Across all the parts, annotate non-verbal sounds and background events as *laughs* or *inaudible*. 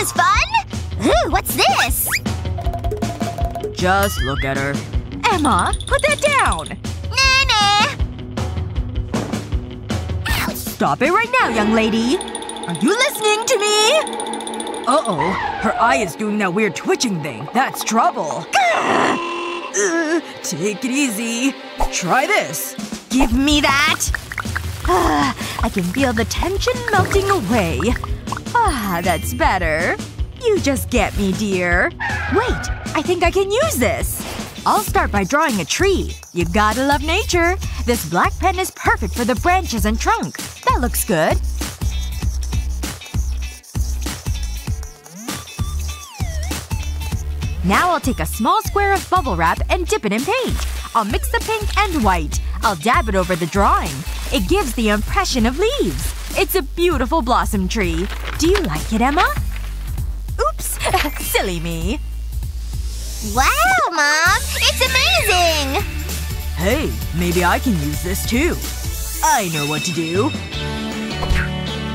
Is fun! Ooh, what's this? Just look at her. Emma, put that down! Nah, nah. Stop it right now, young lady! Are you listening to me? Uh-oh. Her eye is doing that weird twitching thing. That's trouble. Uh, take it easy. Try this. Give me that! Ah, I can feel the tension melting away. Ah, that's better. You just get me, dear. Wait, I think I can use this. I'll start by drawing a tree. You gotta love nature. This black pen is perfect for the branches and trunk. That looks good. Now I'll take a small square of bubble wrap and dip it in paint. I'll mix the pink and white. I'll dab it over the drawing. It gives the impression of leaves. It's a beautiful blossom tree. Do you like it, Emma? Oops. *laughs* Silly me. Wow, Mom! It's amazing! Hey, maybe I can use this too. I know what to do.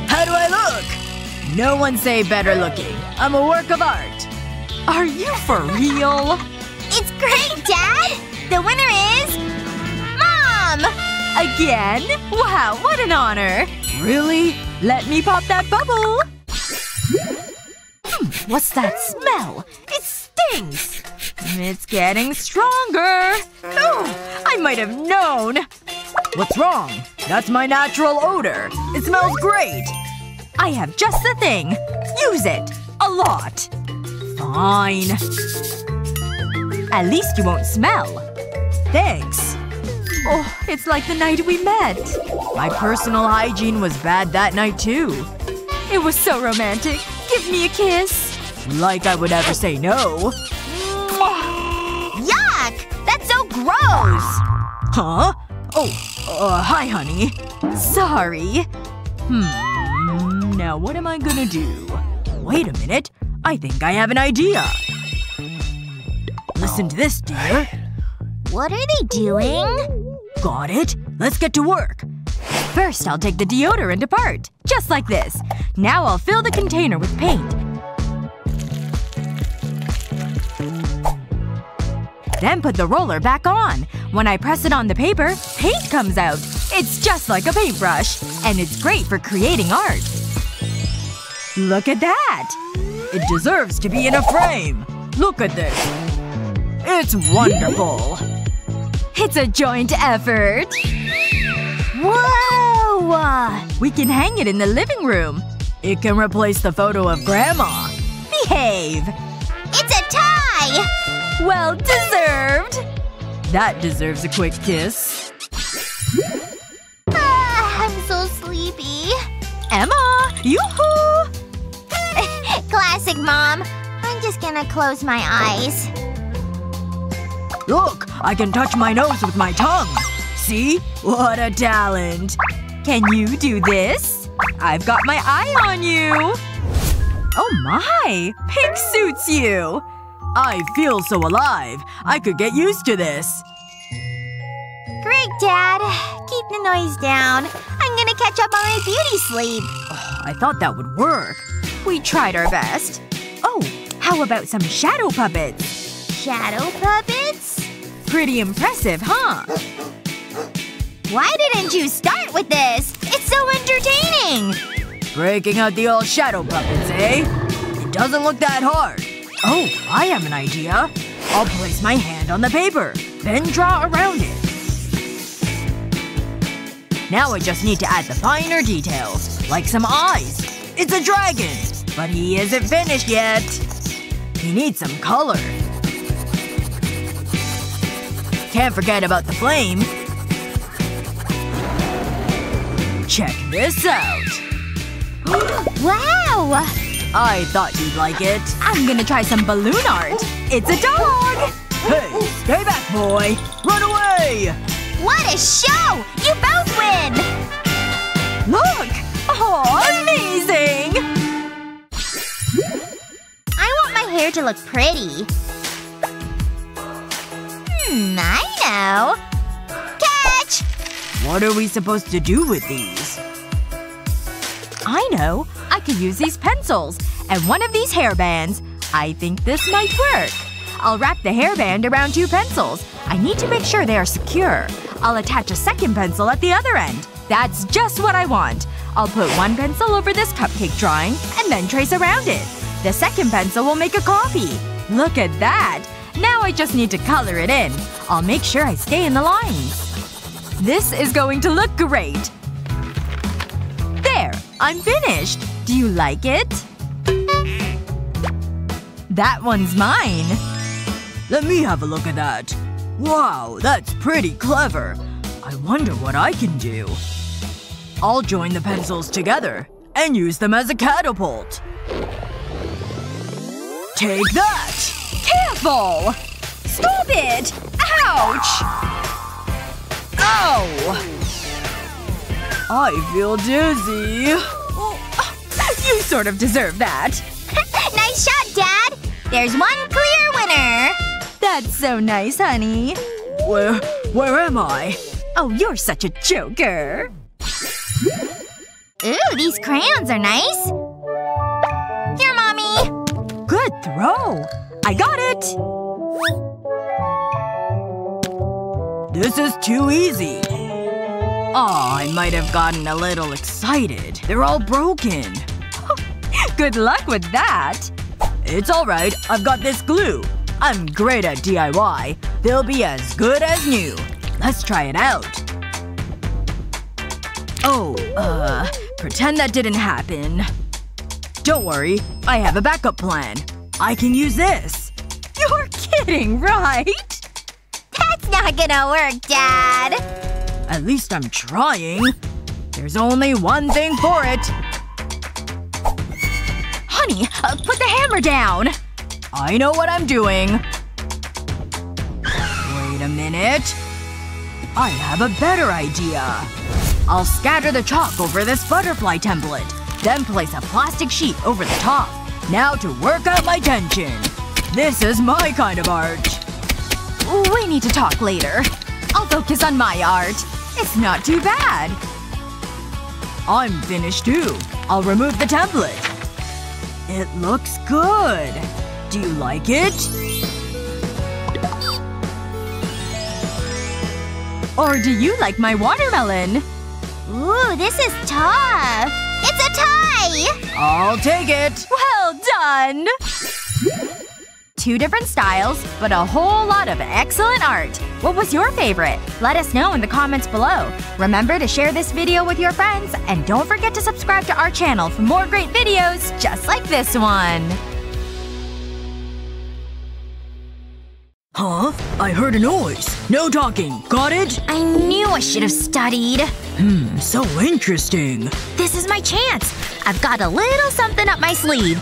How do I look? No one say better looking. I'm a work of art. Are you for real? It's great, Dad! The winner is… Mom! Again? Wow, what an honor. Really? Let me pop that bubble. Hmm, what's that smell? It stinks! It's getting stronger. Oh, I might have known. What's wrong? That's my natural odor. It smells great. I have just the thing. Use it. A lot. Fine. At least you won't smell. Thanks. Oh, it's like the night we met. My personal hygiene was bad that night too. It was so romantic. Give me a kiss. Like I would ever say no. Yuck! That's so gross! Huh? Oh, uh, hi honey. Sorry. Hmm. Now what am I gonna do? Wait a minute. I think I have an idea. Listen to this, dear. What are they doing? Got it? Let's get to work. First I'll take the deodorant apart. Just like this. Now I'll fill the container with paint. Then put the roller back on. When I press it on the paper, paint comes out. It's just like a paintbrush. And it's great for creating art. Look at that! It deserves to be in a frame. Look at this. It's wonderful. It's a joint effort. Whoa! We can hang it in the living room. It can replace the photo of Grandma. Behave! It's a tie! Well deserved! That deserves a quick kiss. Ah, I'm so sleepy. Emma! Yoo-hoo! *laughs* Classic, Mom. I'm just gonna close my eyes. Look! I can touch my nose with my tongue! See? What a talent! Can you do this? I've got my eye on you! Oh my! Pink suits you! I feel so alive. I could get used to this. Great, Dad. Keep the noise down. I'm gonna catch up on my beauty sleep. Oh, I thought that would work. We tried our best. Oh, how about some shadow puppets? Shadow puppets? Pretty impressive, huh? Why didn't you start with this? It's so entertaining! Breaking out the old shadow puppets, eh? It doesn't look that hard. Oh, I have an idea. I'll place my hand on the paper, then draw around it. Now I just need to add the finer details, like some eyes. It's a dragon! But he isn't finished yet. He needs some color. Can't forget about the flame. Check this out. wow! I thought you'd like it. I'm gonna try some balloon art. It's a dog! Hey, stay back, boy! Run away! What a show! You both win! Look! Oh, amazing! I want my hair to look pretty. Hmm, I know. Catch! What are we supposed to do with these? I know. I could use these pencils. and one of these hairbands. I think this might work. I'll wrap the hairband around two pencils. I need to make sure they are secure. I'll attach a second pencil at the other end. That's just what I want. I'll put one pencil over this cupcake drawing, and then trace around it. The second pencil will make a copy. Look at that! Now I just need to color it in. I'll make sure I stay in the lines. This is going to look great. There! I'm finished! Do you like it? That one's mine. Let me have a look at that. Wow, that's pretty clever. I wonder what I can do. I'll join the pencils together. And use them as a catapult. Take that! Careful! Stop it! Ouch! Ow! I feel dizzy. You sort of deserve that. *laughs* nice shot, Dad! There's one clear winner! That's so nice, honey. Where… where am I? Oh, you're such a joker. Ooh, these crayons are nice. Here, Mommy! Good throw. I got it! This is too easy. Aw, I might have gotten a little excited. They're all broken. *laughs* Good luck with that. It's alright. I've got this glue. I'm great at DIY. They'll be as good as new. Let's try it out. Oh, uh, pretend that didn't happen. Don't worry. I have a backup plan. I can use this. You're kidding, right? That's not gonna work, Dad! At least I'm trying. There's only one thing for it. Honey, uh, put the hammer down! I know what I'm doing. Wait a minute. I have a better idea. I'll scatter the chalk over this butterfly template. Then place a plastic sheet over the top. Now to work out my tension. This is my kind of art. We need to talk later. I'll focus on my art. It's not too bad. I'm finished too. I'll remove the template. It looks good. Do you like it? Or do you like my watermelon? Ooh, this is tough. It's a tie! I'll take it. Well done! Two different styles, but a whole lot of excellent art. What was your favorite? Let us know in the comments below. Remember to share this video with your friends, and don't forget to subscribe to our channel for more great videos just like this one. Huh? I heard a noise. No talking. Got it? I knew I should have studied. Hmm, so interesting. This is my chance. I've got a little something up my sleeve.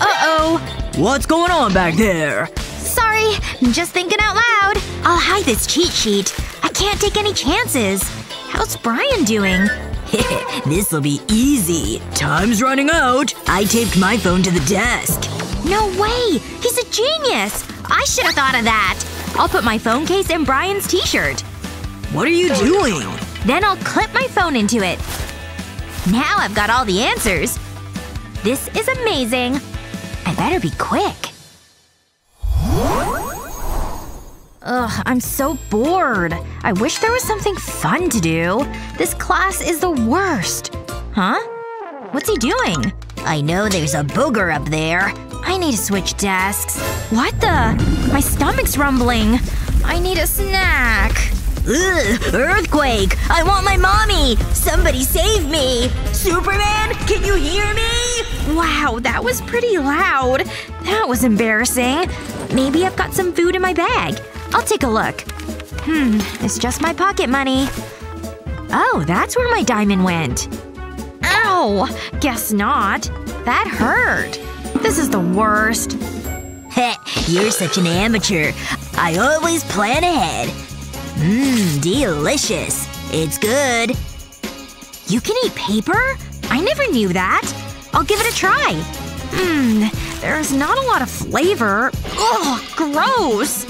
Uh-oh. What's going on back there? Sorry. I'm just thinking out loud. I'll hide this cheat sheet. I can't take any chances. How's Brian doing? *laughs* This'll be easy. Time's running out. I taped my phone to the desk. No way! He's a genius! I should have thought of that. I'll put my phone case in Brian's t-shirt. What are you doing? Then I'll clip my phone into it. Now I've got all the answers. This is amazing. I better be quick. Ugh, I'm so bored. I wish there was something fun to do. This class is the worst. Huh? What's he doing? I know there's a booger up there. I need to switch desks. What the? My stomach's rumbling. I need a snack. Ugh, earthquake! I want my mommy! Somebody save me! Superman, can you hear me? Wow, that was pretty loud. That was embarrassing. Maybe I've got some food in my bag. I'll take a look. Hmm, it's just my pocket money. Oh, that's where my diamond went. Ow! Guess not. That hurt. This is the worst. Heh, *laughs* you're such an amateur. I always plan ahead. Mmm, delicious. It's good. You can eat paper? I never knew that. I'll give it a try. Mmm, there's not a lot of flavor. Ugh, gross!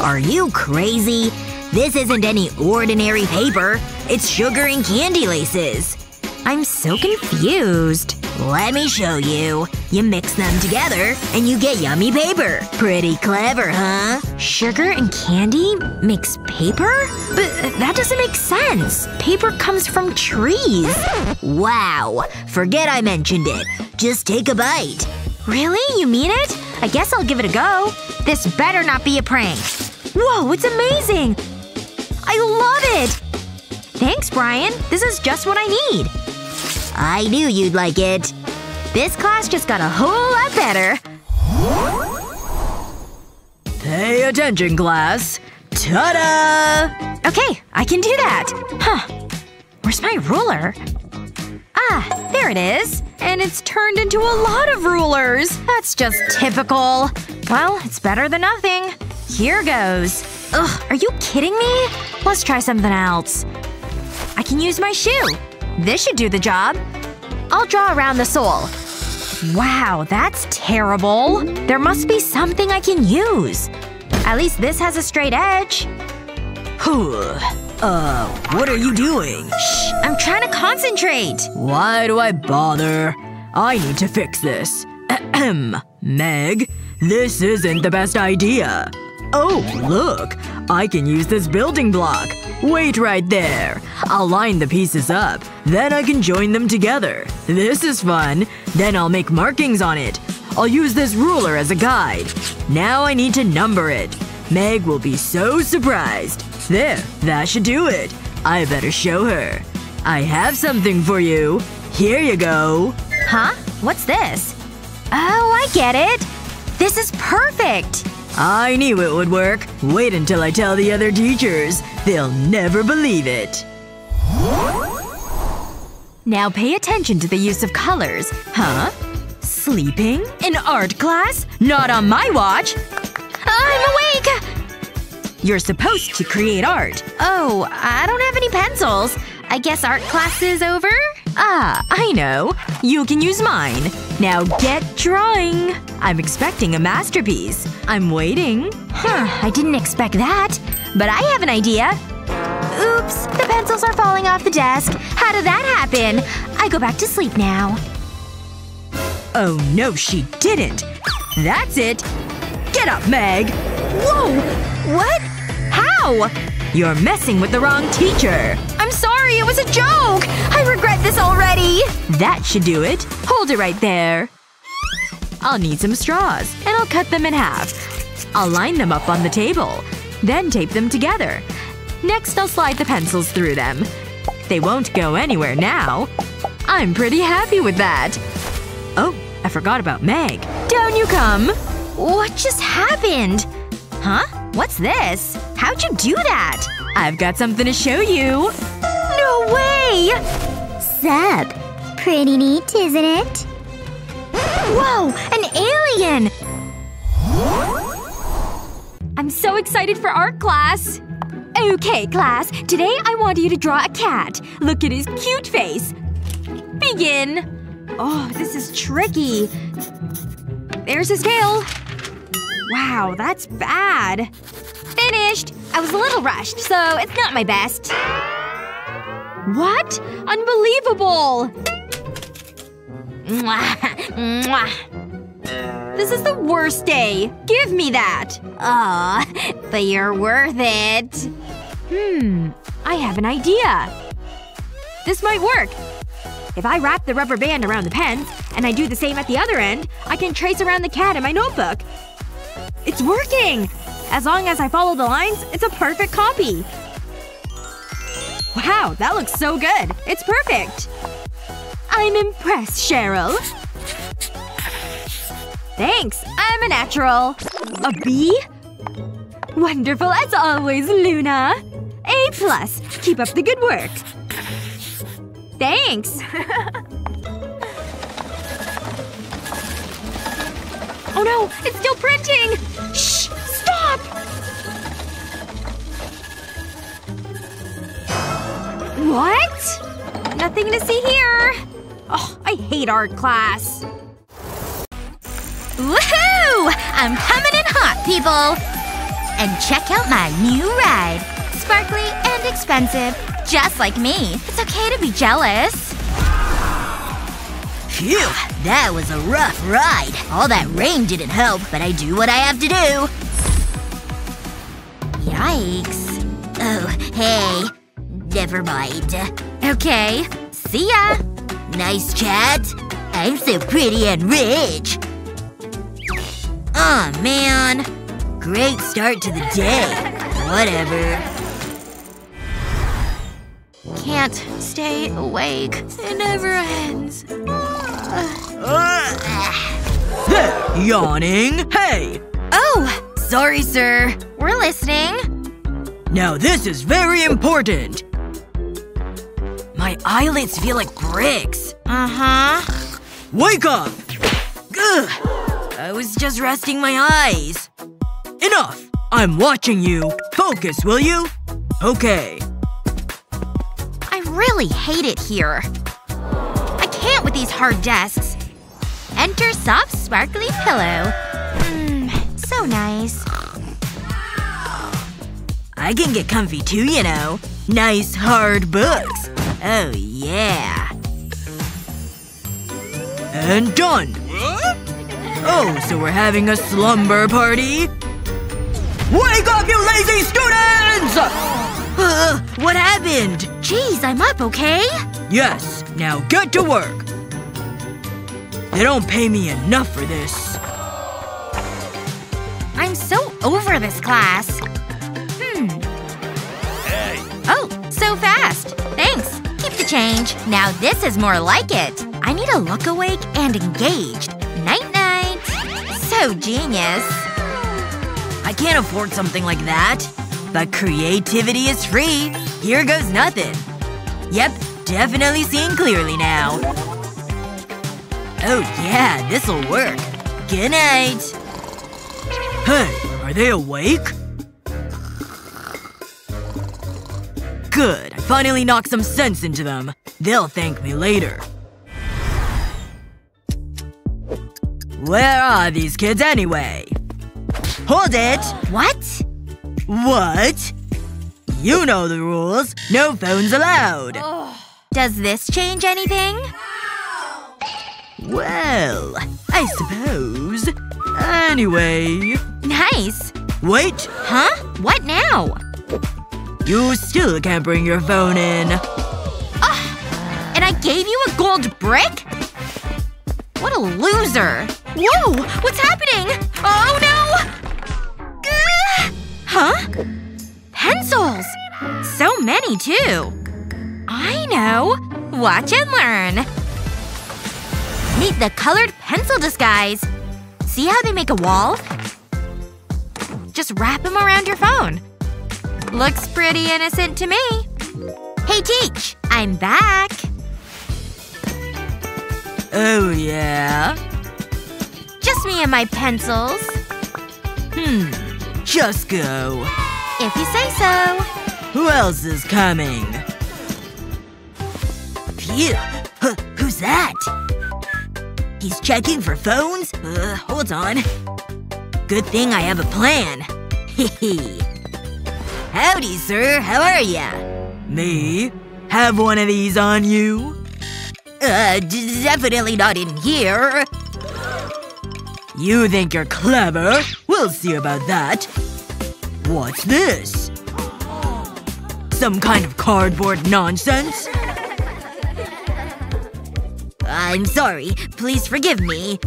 Are you crazy? This isn't any ordinary paper. It's sugar and candy laces. I'm so confused. Let me show you. You mix them together, and you get yummy paper. Pretty clever, huh? Sugar and candy makes paper? But that doesn't make sense. Paper comes from trees. Wow. Forget I mentioned it. Just take a bite. Really? You mean it? I guess I'll give it a go. This better not be a prank. Whoa, it's amazing! I love it! Thanks, Brian. This is just what I need. I knew you'd like it. This class just got a whole lot better. Pay attention, class. Ta-da! Okay, I can do that. Huh. Where's my ruler? Ah, there it is. And it's turned into a lot of rulers. That's just typical. Well, it's better than nothing. Here goes. Ugh, are you kidding me? Let's try something else. I can use my shoe. This should do the job. I'll draw around the sole. Wow, that's terrible. There must be something I can use. At least this has a straight edge. Uh, what are you doing? Shh, I'm trying to concentrate. Why do I bother? I need to fix this. Ahem. *clears throat* Meg, this isn't the best idea. Oh, look. I can use this building block. Wait right there. I'll line the pieces up. Then I can join them together. This is fun. Then I'll make markings on it. I'll use this ruler as a guide. Now I need to number it. Meg will be so surprised. There, that should do it. I better show her. I have something for you. Here you go. Huh? What's this? Oh, I get it. This is perfect. I knew it would work. Wait until I tell the other teachers. They'll never believe it. Now pay attention to the use of colors. Huh? Sleeping? In art class? Not on my watch! I'm awake! You're supposed to create art. Oh, I don't have any pencils. I guess art class is over? Ah, I know. You can use mine. Now get drawing. I'm expecting a masterpiece. I'm waiting. Huh, I didn't expect that. But I have an idea. Oops, the pencils are falling off the desk. How did that happen? I go back to sleep now. Oh no, she didn't. That's it. Get up, Meg. Whoa! What? How? You're messing with the wrong teacher. I'm sorry, it was a joke! I regret this already! That should do it. Hold it right there. I'll need some straws, and I'll cut them in half. I'll line them up on the table. Then tape them together. Next I'll slide the pencils through them. They won't go anywhere now. I'm pretty happy with that. Oh, I forgot about Meg. Down you come! What just happened? Huh? What's this? How'd you do that? I've got something to show you. No way! Sup? Pretty neat, isn't it? Whoa! An alien! I'm so excited for art class! Okay, class. Today I want you to draw a cat. Look at his cute face. Begin. Oh, this is tricky. There's his tail. Wow, that's bad. Finished! I was a little rushed, so it's not my best. What? Unbelievable! Mwah. Mwah. This is the worst day. Give me that. Aw, but you're worth it. Hmm. I have an idea. This might work. If I wrap the rubber band around the pens, and I do the same at the other end, I can trace around the cat in my notebook. It's working! As long as I follow the lines, it's a perfect copy. Wow, that looks so good. It's perfect. I'm impressed, Cheryl. Thanks. I'm a natural. A B? Wonderful as always, Luna. A plus. Keep up the good work. Thanks. *laughs* oh no! It's still printing! Shh! Stop! What? Nothing to see here. Oh, I hate art class. Woohoo! I'm coming in hot, people! And check out my new ride. Sparkly and expensive. Just like me. It's okay to be jealous. Phew, that was a rough ride. All that rain didn't help, but I do what I have to do. Yikes. Oh, hey. Never mind. Okay. See ya. Nice chat. I'm so pretty and rich. Aw, oh, man. Great start to the day. Whatever. Can't stay awake. It never ends. Yawning. Hey! Oh! Sorry, sir. We're listening. Now this is very important. My eyelids feel like bricks. Uh-huh. Wake up! Ugh. I was just resting my eyes. Enough! I'm watching you. Focus, will you? Okay. I really hate it here. I can't with these hard desks. Enter soft, sparkly pillow. Mmm, so nice. I can get comfy too, you know. Nice, hard books. Oh, yeah. And done! What? Oh, so we're having a slumber party? Wake up, you lazy students! Uh, what happened? Jeez, I'm up, okay? Yes. Now get to work. They don't pay me enough for this. I'm so over this class. Hmm. Hey. Oh, so fast. Thanks. Keep the change. Now this is more like it. I need to look awake and engaged. Night-night. So genius. I can't afford something like that. But creativity is free. Here goes nothing. Yep, definitely seeing clearly now. Oh yeah, this'll work. Good night. Hey, are they awake? Good. I finally knocked some sense into them. They'll thank me later. Where are these kids anyway? Hold it! What? What? You know the rules. No phones allowed. Does this change anything? Well, I suppose. Anyway. Nice. Wait. Huh? What now? You still can't bring your phone in. Ugh. And I gave you a gold brick? What a loser. Whoa! What's happening? Oh no! Gah! Huh? Pencils! So many, too. I know. Watch and learn. Meet the colored pencil disguise. See how they make a wall? Just wrap them around your phone. Looks pretty innocent to me. Hey, Teach! I'm back. Oh, yeah? Just me and my pencils. Hmm. Just go. If you say so. Who else is coming? Phew. Who's that? He's checking for phones? Uh, hold on. Good thing I have a plan. *laughs* Hehe. Howdy, sir. How are ya? Me? Have one of these on you? Uh, definitely not in here. You think you're clever? We'll see about that. What's this? Some kind of cardboard nonsense? I'm sorry. Please forgive me.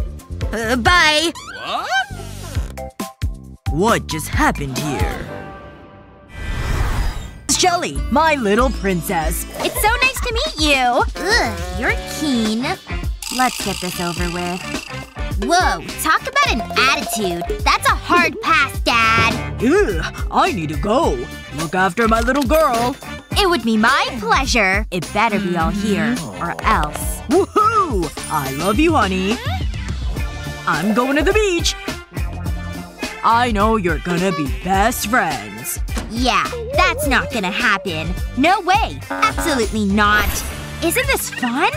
Uh, bye! What? What just happened here? Shelly, my little princess. It's so nice to meet you! Ugh, you're keen. Let's get this over with. Whoa, talk about an attitude. That's a hard pass, Dad. Ew, I need to go. Look after my little girl. It would be my pleasure. It better be all here, mm-hmm. or else. Woohoo! I love you, honey. I'm going to the beach. I know you're gonna be best friends. Yeah, that's not gonna happen. No way. Absolutely not. Isn't this fun?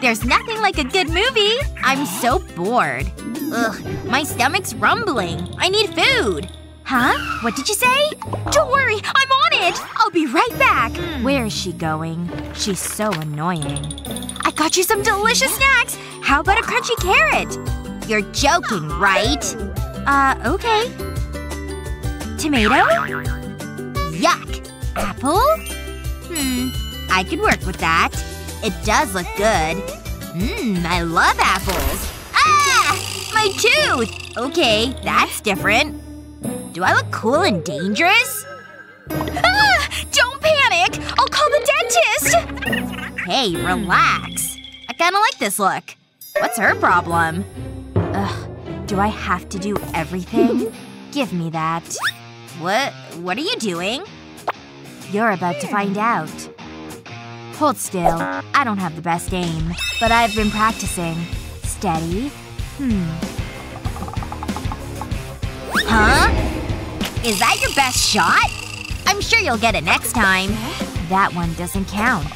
There's nothing like a good movie. I'm so bored. Ugh, my stomach's rumbling. I need food. Huh? What did you say? Don't worry, I'm on it! I'll be right back! Where is she going? She's so annoying. I got you some delicious snacks! How about a crunchy carrot? You're joking, right? Uh, okay. Tomato? Yuck. Apple? Hmm. I could work with that. It does look good. Mmm, I love apples. Ah! My tooth! Okay, that's different. Do I look cool and dangerous? Ah! Don't panic! I'll call the dentist! Hey, relax. I kinda like this look. What's her problem? Ugh. Do I have to do everything? *laughs* Give me that. What? What are you doing? You're about to find out. Hold still. I don't have the best aim. But I've been practicing. Steady. Hmm. Huh? Is that your best shot? I'm sure you'll get it next time. That one doesn't count.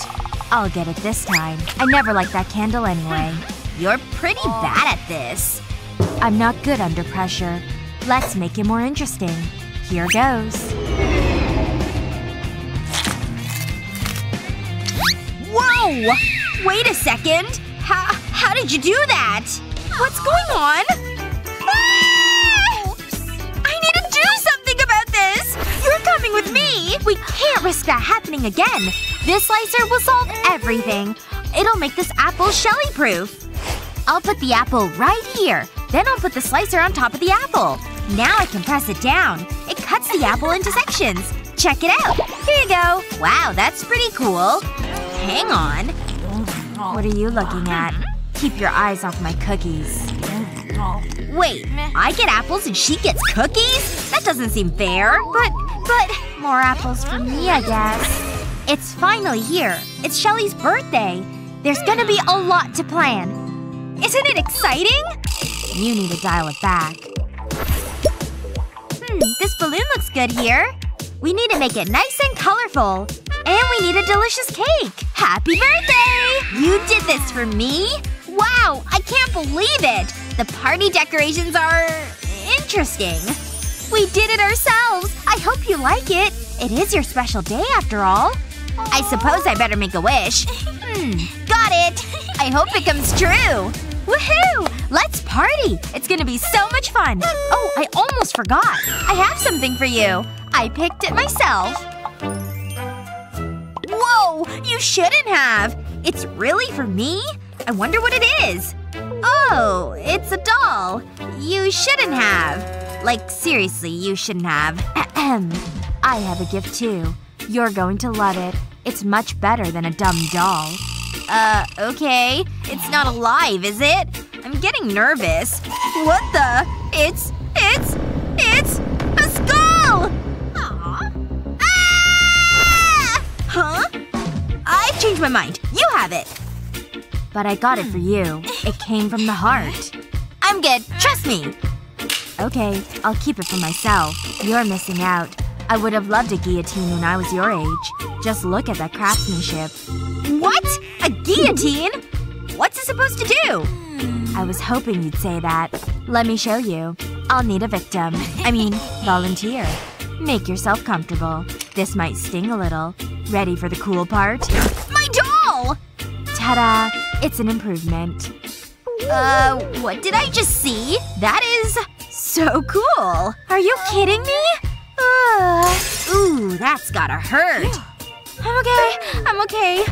I'll get it this time. I never liked that candle anyway. You're pretty bad at this. I'm not good under pressure. Let's make it more interesting. Here goes. Whoa! Wait a second. How, how did you do that? What's going on? Ah! I need to do something about this! You're coming with me! We can't risk that happening again. This slicer will solve everything. It'll make this apple shelly-proof. I'll put the apple right here. Then I'll put the slicer on top of the apple. Now I can press it down. It cuts the apple into sections. Check it out. Here you go. Wow, that's pretty cool. Hang on. What are you looking at? Keep your eyes off my cookies. Wait, I get apples and she gets cookies? That doesn't seem fair. But, but… More apples for me, I guess. It's finally here. It's Shelly's birthday. There's gonna be a lot to plan. Isn't it exciting? You need to dial it back. Hmm, this balloon looks good here. We need to make it nice and colorful. And we need a delicious cake. Happy birthday! You did this for me? Wow, I can't believe it! The party decorations are… interesting. We did it ourselves! I hope you like it. It is your special day after all. I suppose I better make a wish. *laughs* Hmm, got it! I hope it comes true! Woohoo! Let's party! It's gonna be so much fun! Oh, I almost forgot. I have something for you. I picked it myself. Whoa! You shouldn't have! It's really for me? I wonder what it is. Oh, it's a doll. You shouldn't have. Like, seriously, you shouldn't have. I have a gift too. You're going to love it. It's much better than a dumb doll. Uh, okay. It's not alive, is it? I'm getting nervous. What the? It's… it's… it's… a skull! Aww. Ah! Huh? I've changed my mind. You have it. But I got it for you. It came from the heart. I'm good. Trust me. Okay, I'll keep it for myself. You're missing out. I would have loved a guillotine when I was your age. Just look at that craftsmanship. What? A guillotine? What's it supposed to do? I was hoping you'd say that. Let me show you. I'll need a victim. I mean, *laughs* volunteer. Make yourself comfortable. This might sting a little. Ready for the cool part? My doll! Ta-da! It's an improvement. Uh, what did I just see? That is… so cool. Are you kidding me? Uh, ooh, that's gotta hurt. *gasps* I'm okay. I'm okay.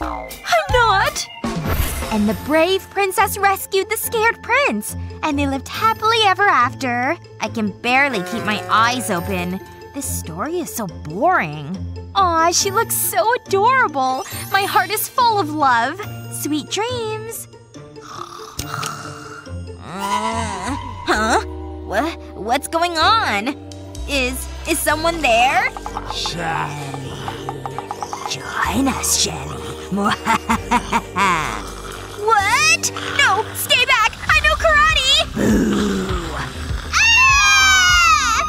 Nope. I'm not. And the brave princess rescued the scared prince. And they lived happily ever after. I can barely keep my eyes open. This story is so boring. Aw, she looks so adorable. My heart is full of love. Sweet dreams. *gasps* Uh, huh? What? What's going on? Is… is someone there? Shelly. Join us, Shelly. *laughs* what? No! Stay back! I know karate! Boo. Ah!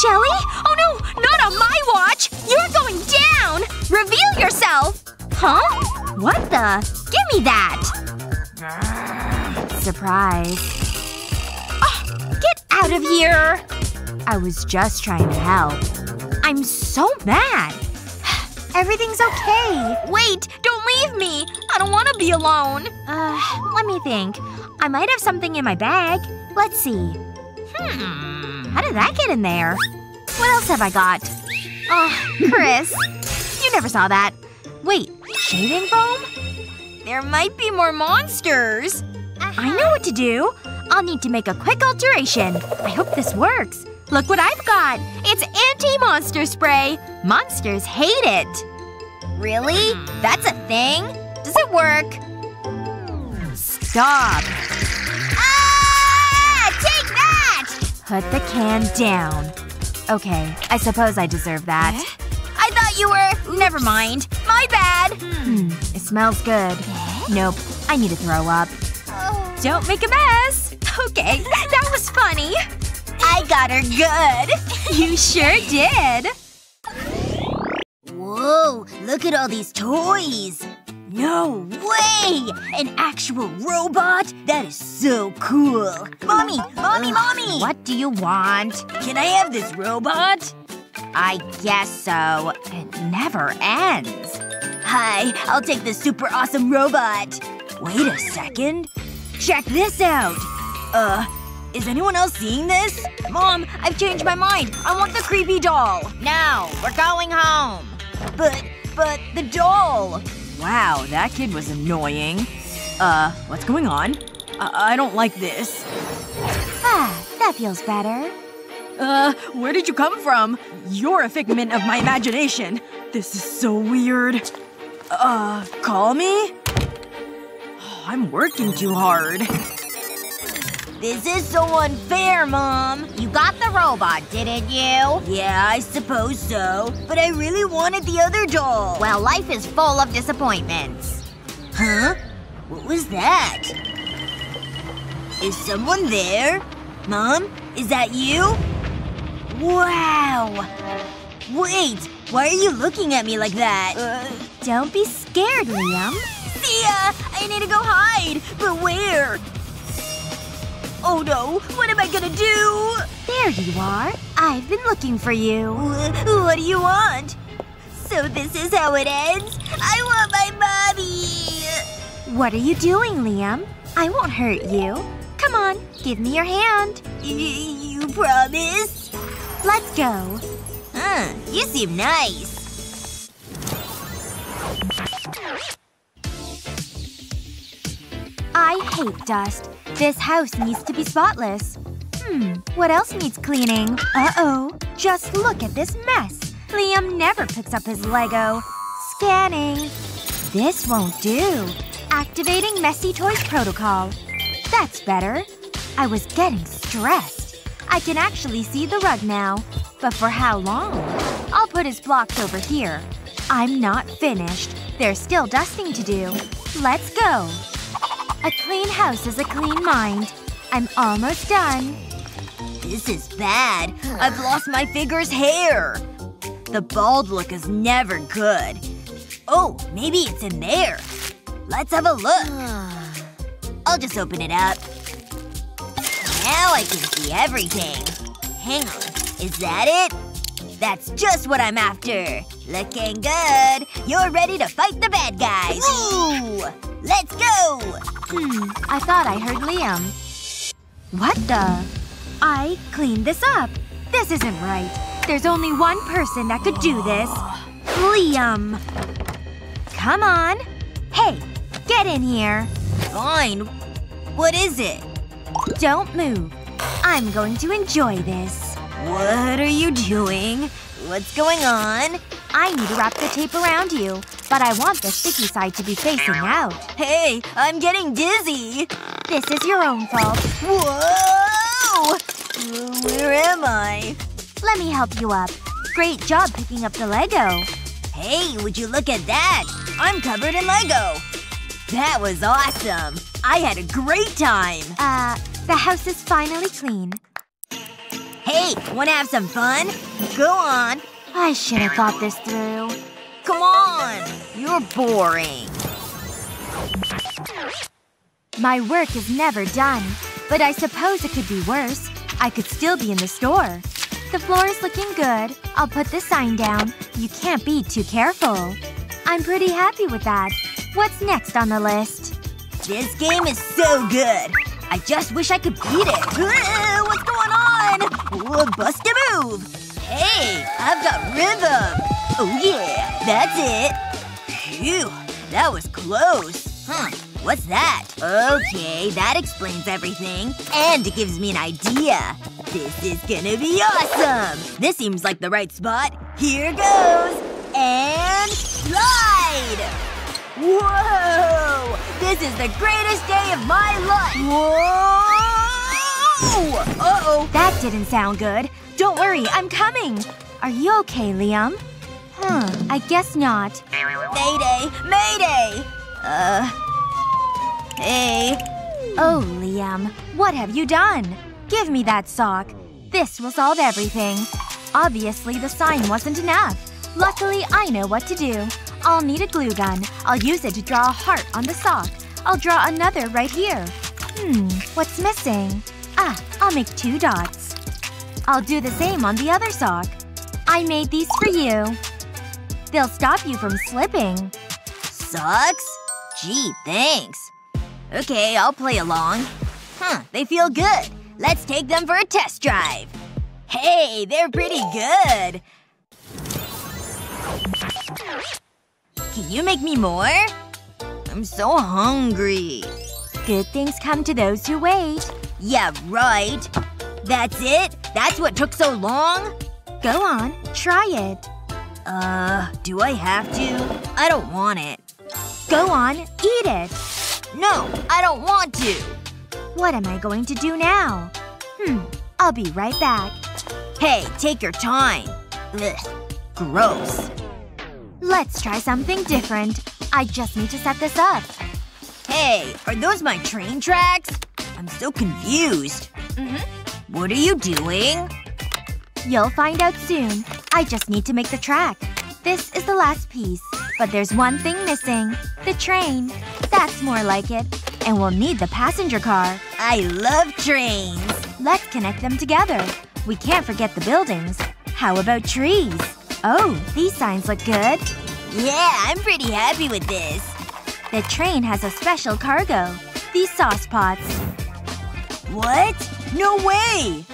Shelly? Oh no! Not on my watch! You're going down! Reveal yourself! Huh? What the? Give me that! Surprise. Oh, get out of here! I was just trying to help. I'm so mad. *sighs* Everything's okay. Wait! Don't leave me! I don't want to be alone. Uh, let me think. I might have something in my bag. Let's see. Hmm. How did that get in there? What else have I got? Oh, Chris. you never saw that. Wait. Shaving foam? There might be more monsters. I know what to do. I'll need to make a quick alteration. I hope this works. Look what I've got! It's anti-monster spray! Monsters hate it! Really? That's a thing? Does it work? Stop. Ah! Take that! Put the can down. Okay, I suppose I deserve that. I thought you were… Never mind. My bad! Hmm. It smells good. Nope. I need to throw up. Don't make a mess! Okay, *laughs* that was funny. I got her good. *laughs* You sure did. Whoa, look at all these toys! No way! An actual robot? That is so cool. Mommy! Mommy, mommy! What do you want? Can I have this robot? I guess so. It never ends. Hi, I'll take this super awesome robot. Wait a second. Check this out! Uh, is anyone else seeing this? Mom, I've changed my mind. I want the creepy doll. No, we're going home. But, but, the doll! Wow, that kid was annoying. Uh, what's going on? I, I don't like this. Ah, that feels better. Uh, where did you come from? You're a figment of my imagination. This is so weird. Uh, call me? Oh, I'm working too hard. This is so unfair, Mom. You got the robot, didn't you? Yeah, I suppose so. But I really wanted the other doll. Well, life is full of disappointments. Huh? What was that? Is someone there? Mom? Is that you? Wow! Wait! Why are you looking at me like that? Uh, Don't be scared, Liam. see ya! I need to go hide! But where? Oh no! What am I gonna do? There you are. I've been looking for you. Wh- What do you want? So this is how it ends? I want my mommy! What are you doing, Liam? I won't hurt you. Come on, give me your hand. Y- you promise? Let's go. Huh, you seem nice. I hate dust. This house needs to be spotless. Hmm, what else needs cleaning? Uh-oh. Just look at this mess. Liam never picks up his Lego. Scanning. This won't do. Activating Messy Toys protocol. That's better. I was getting stressed. I can actually see the rug now. But for how long? I'll put his blocks over here. I'm not finished. There's still dusting to do. Let's go. A clean house is a clean mind. I'm almost done. This is bad. I've lost my figure's hair. The bald look is never good. Oh, maybe it's in there. Let's have a look. *sighs* I'll just open it up. Now I can see everything. Hang on. Is that it? That's just what I'm after. Looking good. You're ready to fight the bad guys. Woo! Let's go! Hmm, I thought I heard Liam. What the? I cleaned this up. This isn't right. There's only one person that could do this. Liam. Come on. Hey, get in here. Fine. What is it? Don't move. I'm going to enjoy this. What are you doing? What's going on? I need to wrap the tape around you, but I want the sticky side to be facing out. Hey, I'm getting dizzy. This is your own fault. Whoa! Where am I? Let me help you up. Great job picking up the Lego. Hey, would you look at that? I'm covered in Lego. That was awesome. I had a great time. Uh, the house is finally clean. Hey, wanna have some fun? Go on. I should have thought this through. Come on. You're boring. My work is never done. But I suppose it could be worse. I could still be in the store. The floor is looking good. I'll put the sign down. You can't be too careful. I'm pretty happy with that. What's next on the list? This game is so good. I just wish I could beat it. *laughs* What's going on? Bust a move. Hey, I've got rhythm. Oh yeah, that's it. Phew, that was close. Huh, what's that? Okay, that explains everything. And it gives me an idea. This is gonna be awesome! This seems like the right spot. Here goes! And… slide! Whoa! This is the greatest day of my life! Whoa! Uh-oh. That didn't sound good. Don't worry, I'm coming. Are you okay, Liam? Huh. I guess not. Mayday! Mayday! Uh… Hey… Oh, Liam. What have you done? Give me that sock. This will solve everything. Obviously, the sign wasn't enough. Luckily, I know what to do. I'll need a glue gun. I'll use it to draw a heart on the sock. I'll draw another right here. Hmm, what's missing? Ah, I'll make two dots. I'll do the same on the other sock. I made these for you. They'll stop you from slipping. Socks? Gee, thanks. Okay, I'll play along. Huh, they feel good. Let's take them for a test drive. Hey, they're pretty good. Can you make me more? I'm so hungry. Good things come to those who wait. Yeah, right. That's it? That's what took so long? Go on. Try it. Uh, do I have to? I don't want it. Go on. Eat it. No, I don't want to. What am I going to do now? Hmm. I'll be right back. Hey, take your time. Ugh. Gross. Let's try something different. I just need to set this up. Hey, are those my train tracks? I'm so confused. Mm-hmm. What are you doing? You'll find out soon. I just need to make the track. This is the last piece. But there's one thing missing. The train. That's more like it. And we'll need the passenger car. I love trains. Let's connect them together. We can't forget the buildings. How about trees? Oh, these signs look good. Yeah, I'm pretty happy with this. The train has a special cargo. These sauce pots. What? No way!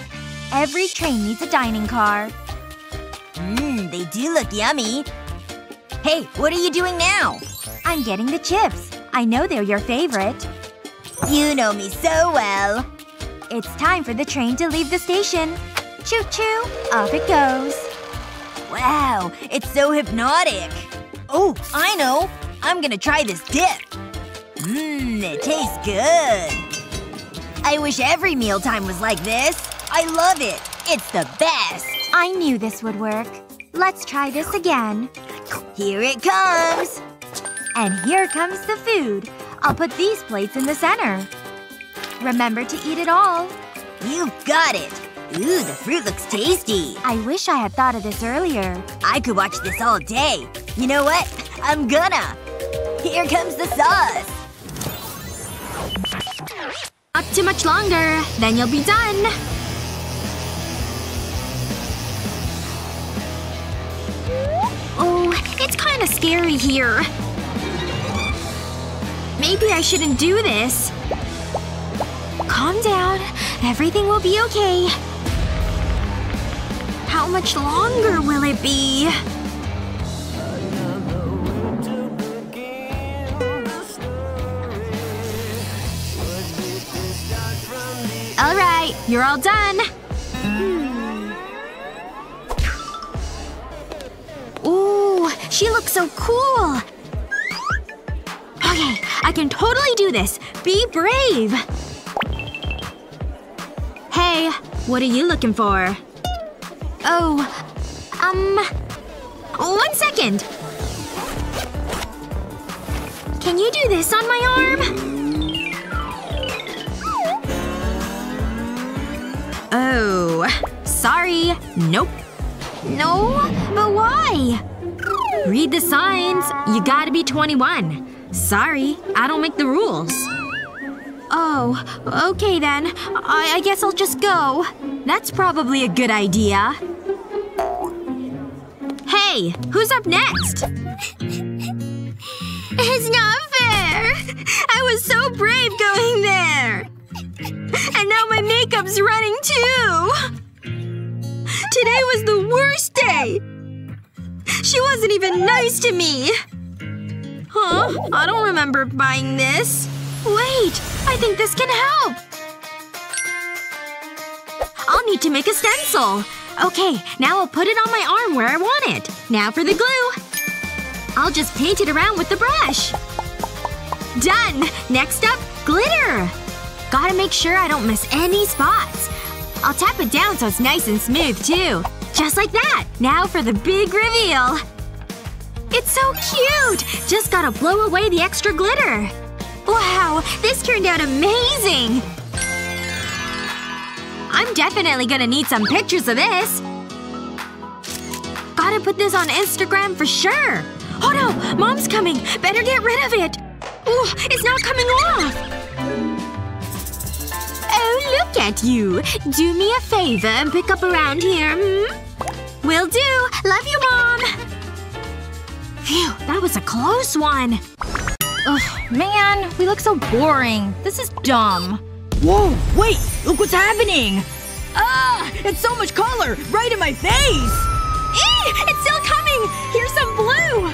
Every train needs a dining car. Mmm, they do look yummy. Hey, what are you doing now? I'm getting the chips. I know they're your favorite. You know me so well. It's time for the train to leave the station. Choo-choo. Off it goes. Wow, it's so hypnotic. Oh, I know. I'm gonna try this dip. Mmm, it tastes good. I wish every mealtime was like this. I love it. It's the best. I knew this would work. Let's try this again. Here it comes. And here comes the food. I'll put these plates in the center. Remember to eat it all. You've got it. Ooh, the fruit looks tasty. I wish I had thought of this earlier. I could watch this all day. You know what? I'm gonna. Here comes the sauce. Not too much longer. Then you'll be done. Oh, it's kinda scary here. Maybe I shouldn't do this. Calm down. Everything will be okay. How much longer will it be? Alright, you're all done. Hmm. Ooh, she looks so cool. Okay, I can totally do this. Be brave. Hey, what are you looking for? Oh, um… One second! Can you do this on my arm? Oh. Sorry. Nope. No? But why? Read the signs. You gotta be 21. Sorry. I don't make the rules. Oh. Okay then. I, I guess I'll just go. That's probably a good idea. Hey! who's up next? it's not fair! I was so brave going there! And now my makeup's running too! Today was the worst day! She wasn't even nice to me! Huh? I don't remember buying this. Wait! I think this can help! Need to make a stencil. Okay, now I'll put it on my arm where I want it. Now for the glue. I'll just paint it around with the brush. Done! Next up, glitter! Gotta make sure I don't miss any spots. I'll tap it down so it's nice and smooth, too. Just like that! Now for the big reveal! It's so cute! Just gotta blow away the extra glitter. Wow, this turned out amazing! I'm definitely gonna need some pictures of this. Gotta put this on Instagram for sure. Oh no! Mom's coming! Better get rid of it! Ooh, it's not coming off! Oh, look at you! Do me a favor and pick up around here, hmm? Will do! Love you, Mom! Phew, that was a close one. Ugh, man. We look so boring. This is dumb. Whoa, wait! Look what's happening! Ah! It's so much color! Right in my face! Eee! It's still coming! Here's some blue!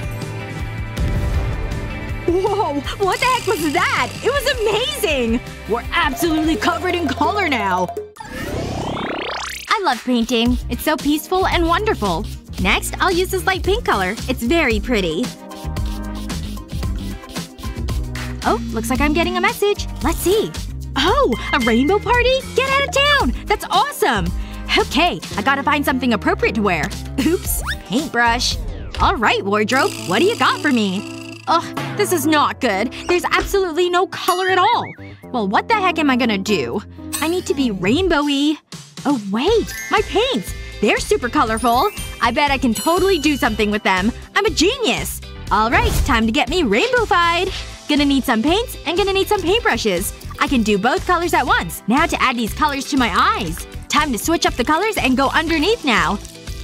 Whoa! What the heck was that? It was amazing! We're absolutely covered in color now! I love painting. It's so peaceful and wonderful. Next, I'll use this light pink color. It's very pretty. Oh, looks like I'm getting a message. Let's see. Oh! A rainbow party? Get out of town! That's awesome! Okay, I gotta find something appropriate to wear. Oops. Paintbrush. Alright, wardrobe. What do you got for me? Ugh, this is not good. There's absolutely no color at all. Well, what the heck am I gonna do? I need to be rainbowy. Oh wait! My paints! They're super colorful. I bet I can totally do something with them. I'm a genius! Alright, time to get me rainbow-fied. Gonna need some paints and gonna need some paintbrushes. I can do both colors at once. Now to add these colors to my eyes. Time to switch up the colors and go underneath now.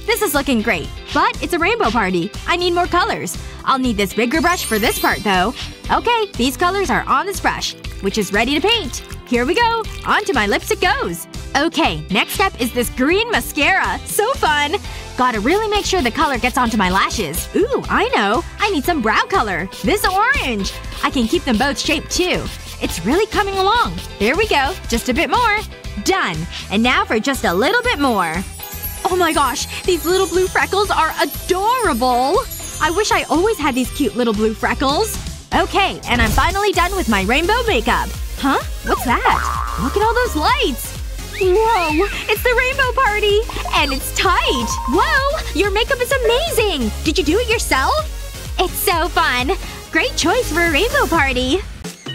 This is looking great. But it's a rainbow party. I need more colors. I'll need this bigger brush for this part, though. Okay, these colors are on this brush. Which is ready to paint. Here we go. Onto my lips it goes. Okay, next step is this green mascara. So fun! Gotta really make sure the color gets onto my lashes. Ooh, I know. I need some brow color. This orange! I can keep them both shaped, too. It's really coming along. There we go. Just a bit more. Done. And now for just a little bit more. Oh my gosh, these little blue freckles are adorable! I wish I always had these cute little blue freckles. Okay, and I'm finally done with my rainbow makeup. Huh? What's that? Look at all those lights! Whoa! It's the rainbow party! And it's tight! Whoa! Your makeup is amazing! Did you do it yourself? It's so fun! Great choice for a rainbow party!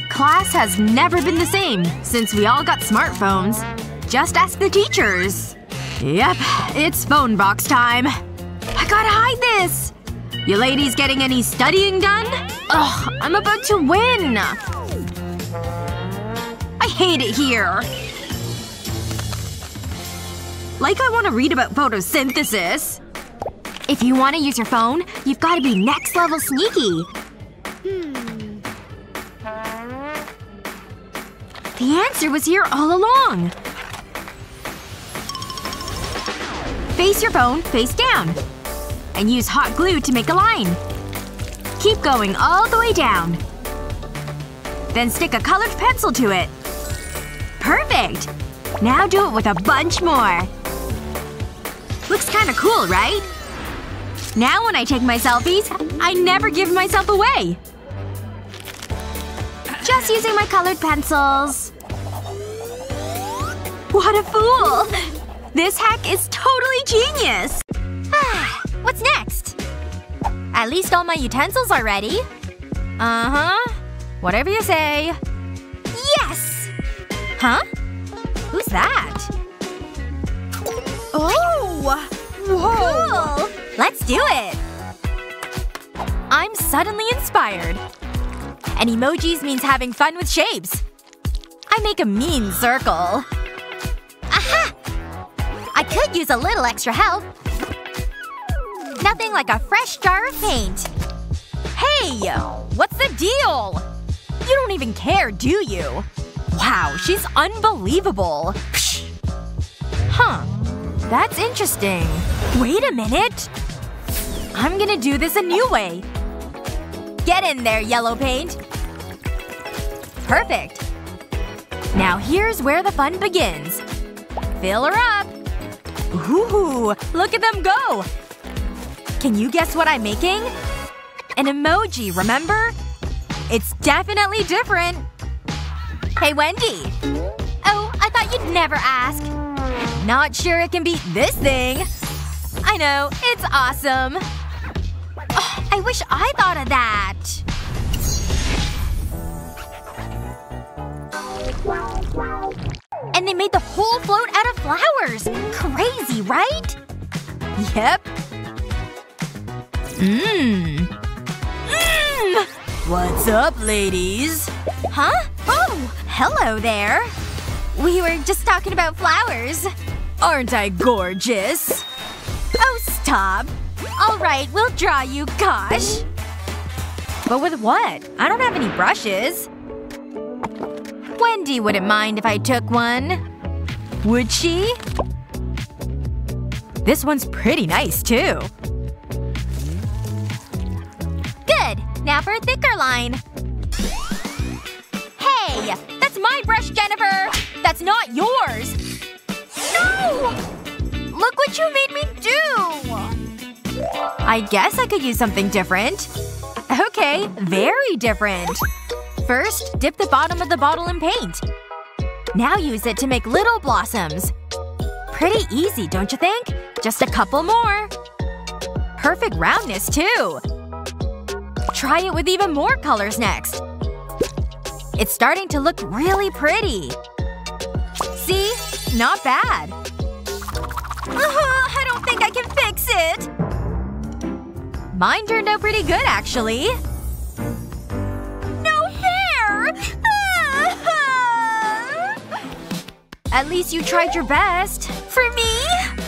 Class has never been the same since we all got smartphones. Just ask the teachers. Yep, it's phone box time. I gotta hide this! You ladies getting any studying done? Ugh, I'm about to win! I hate it here. Like I want to read about photosynthesis. If you want to use your phone, you've gotta be next level sneaky. Hmm. The answer was here all along. Face your phone face down. And use hot glue to make a line. Keep going all the way down. Then stick a colored pencil to it. Perfect! Now do it with a bunch more. Looks kinda cool, right? Now when I take my selfies, I never give myself away. Just using my colored pencils. What a fool! This hack is totally genius! What's next? At least all my utensils are ready. Uh-huh. Whatever you say. Yes! Huh? Who's that? Oh! Whoa! Cool! Let's do it! I'm suddenly inspired. And emojis means having fun with shapes. I make a mean circle. Aha! I could use a little extra help. Nothing like a fresh jar of paint. Hey! What's the deal? You don't even care, do you? Wow, she's unbelievable. Huh. That's interesting. Wait a minute. I'm gonna do this a new way. Get in there, yellow paint. Perfect. Now here's where the fun begins. Fill her up. Ooh, look at them go! Can you guess what I'm making? An emoji, remember? It's definitely different. Hey, Wendy. Oh, I thought you'd never ask. Not sure it can beat this thing. I know, it's awesome. Oh, I wish I thought of that. And they made the whole float out of flowers. Crazy, right? Yep. Mmm. Mmm! What's up, ladies? Huh? Oh, hello there. We were just talking about flowers. Aren't I gorgeous? Oh, stop. Alright, we'll draw you, gosh. But with what? I don't have any brushes. Wendy wouldn't mind if I took one. Would she? This one's pretty nice, too. Good. Now for a thicker line. Hey! That's my brush, Jennifer! That's not yours! No! Look what you made me do! I guess I could use something different. Okay, very different. First, dip the bottom of the bottle in paint. Now use it to make little blossoms. Pretty easy, don't you think? Just a couple more. Perfect roundness, too. Try it with even more colors next. It's starting to look really pretty. See? Not bad. Uh, I don't think I can fix it. Mine turned out pretty good, actually. No! At least you tried your best. For me?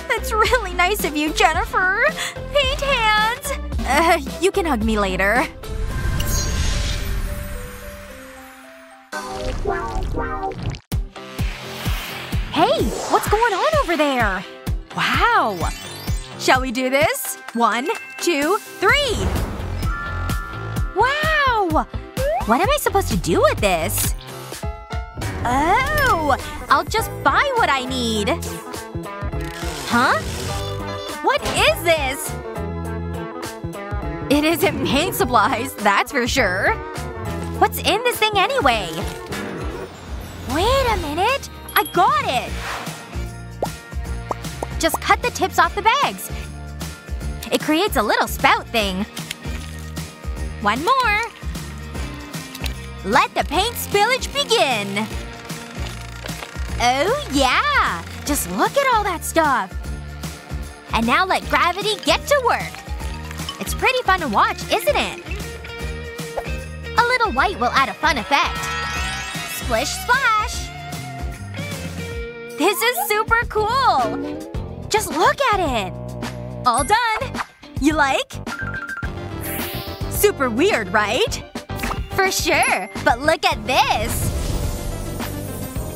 That's really nice of you, Jennifer. Paint hands! Uh, you can hug me later. Hey! What's going on over there? Wow! Shall we do this? One, two, three! Wow! What am I supposed to do with this? Oh! I'll just buy what I need. Huh? What is this? It isn't paint supplies, that's for sure. What's in this thing anyway? Wait a minute! I got it! Just cut the tips off the bags. It creates a little spout thing. One more. Let the paint spillage begin. Oh yeah! Just look at all that stuff. And now let gravity get to work. It's pretty fun to watch, isn't it? A little white will add a fun effect. Splish splash! This is super cool! Just look at it! All done! You like? Super weird, right? For sure! But look at this!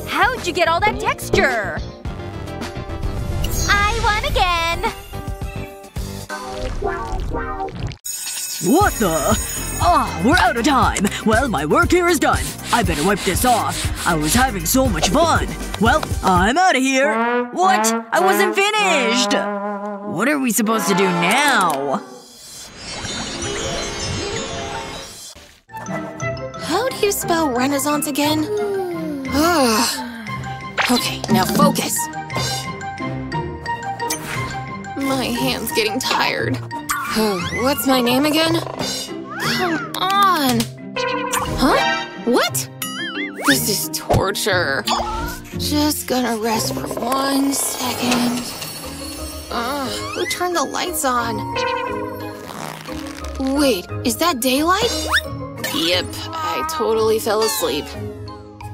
How'd you get all that texture? I won again! What the? Ah, we're out of time. Well, my work here is done. I better wipe this off. I was having so much fun. Well, I'm out of here. What? I wasn't finished! What are we supposed to do now? Spell Renaissance again? Ah. okay, now focus. My hand's getting tired. Oh, what's my name again? Come on! Huh? What? This is torture. Just gonna rest for one second. Ugh, who turned the lights on? Wait, is that daylight? Yep, I totally fell asleep.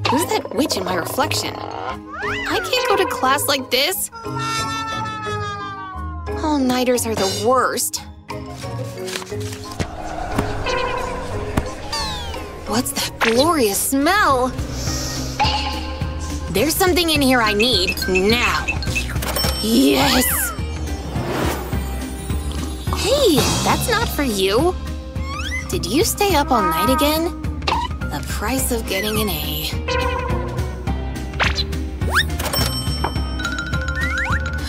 Who's that witch in my reflection? I can't go to class like this! All-nighters are the worst. What's that glorious smell? There's something in here I need, now! Yes! Hey, that's not for you! Did you stay up all night again? The price of getting an A.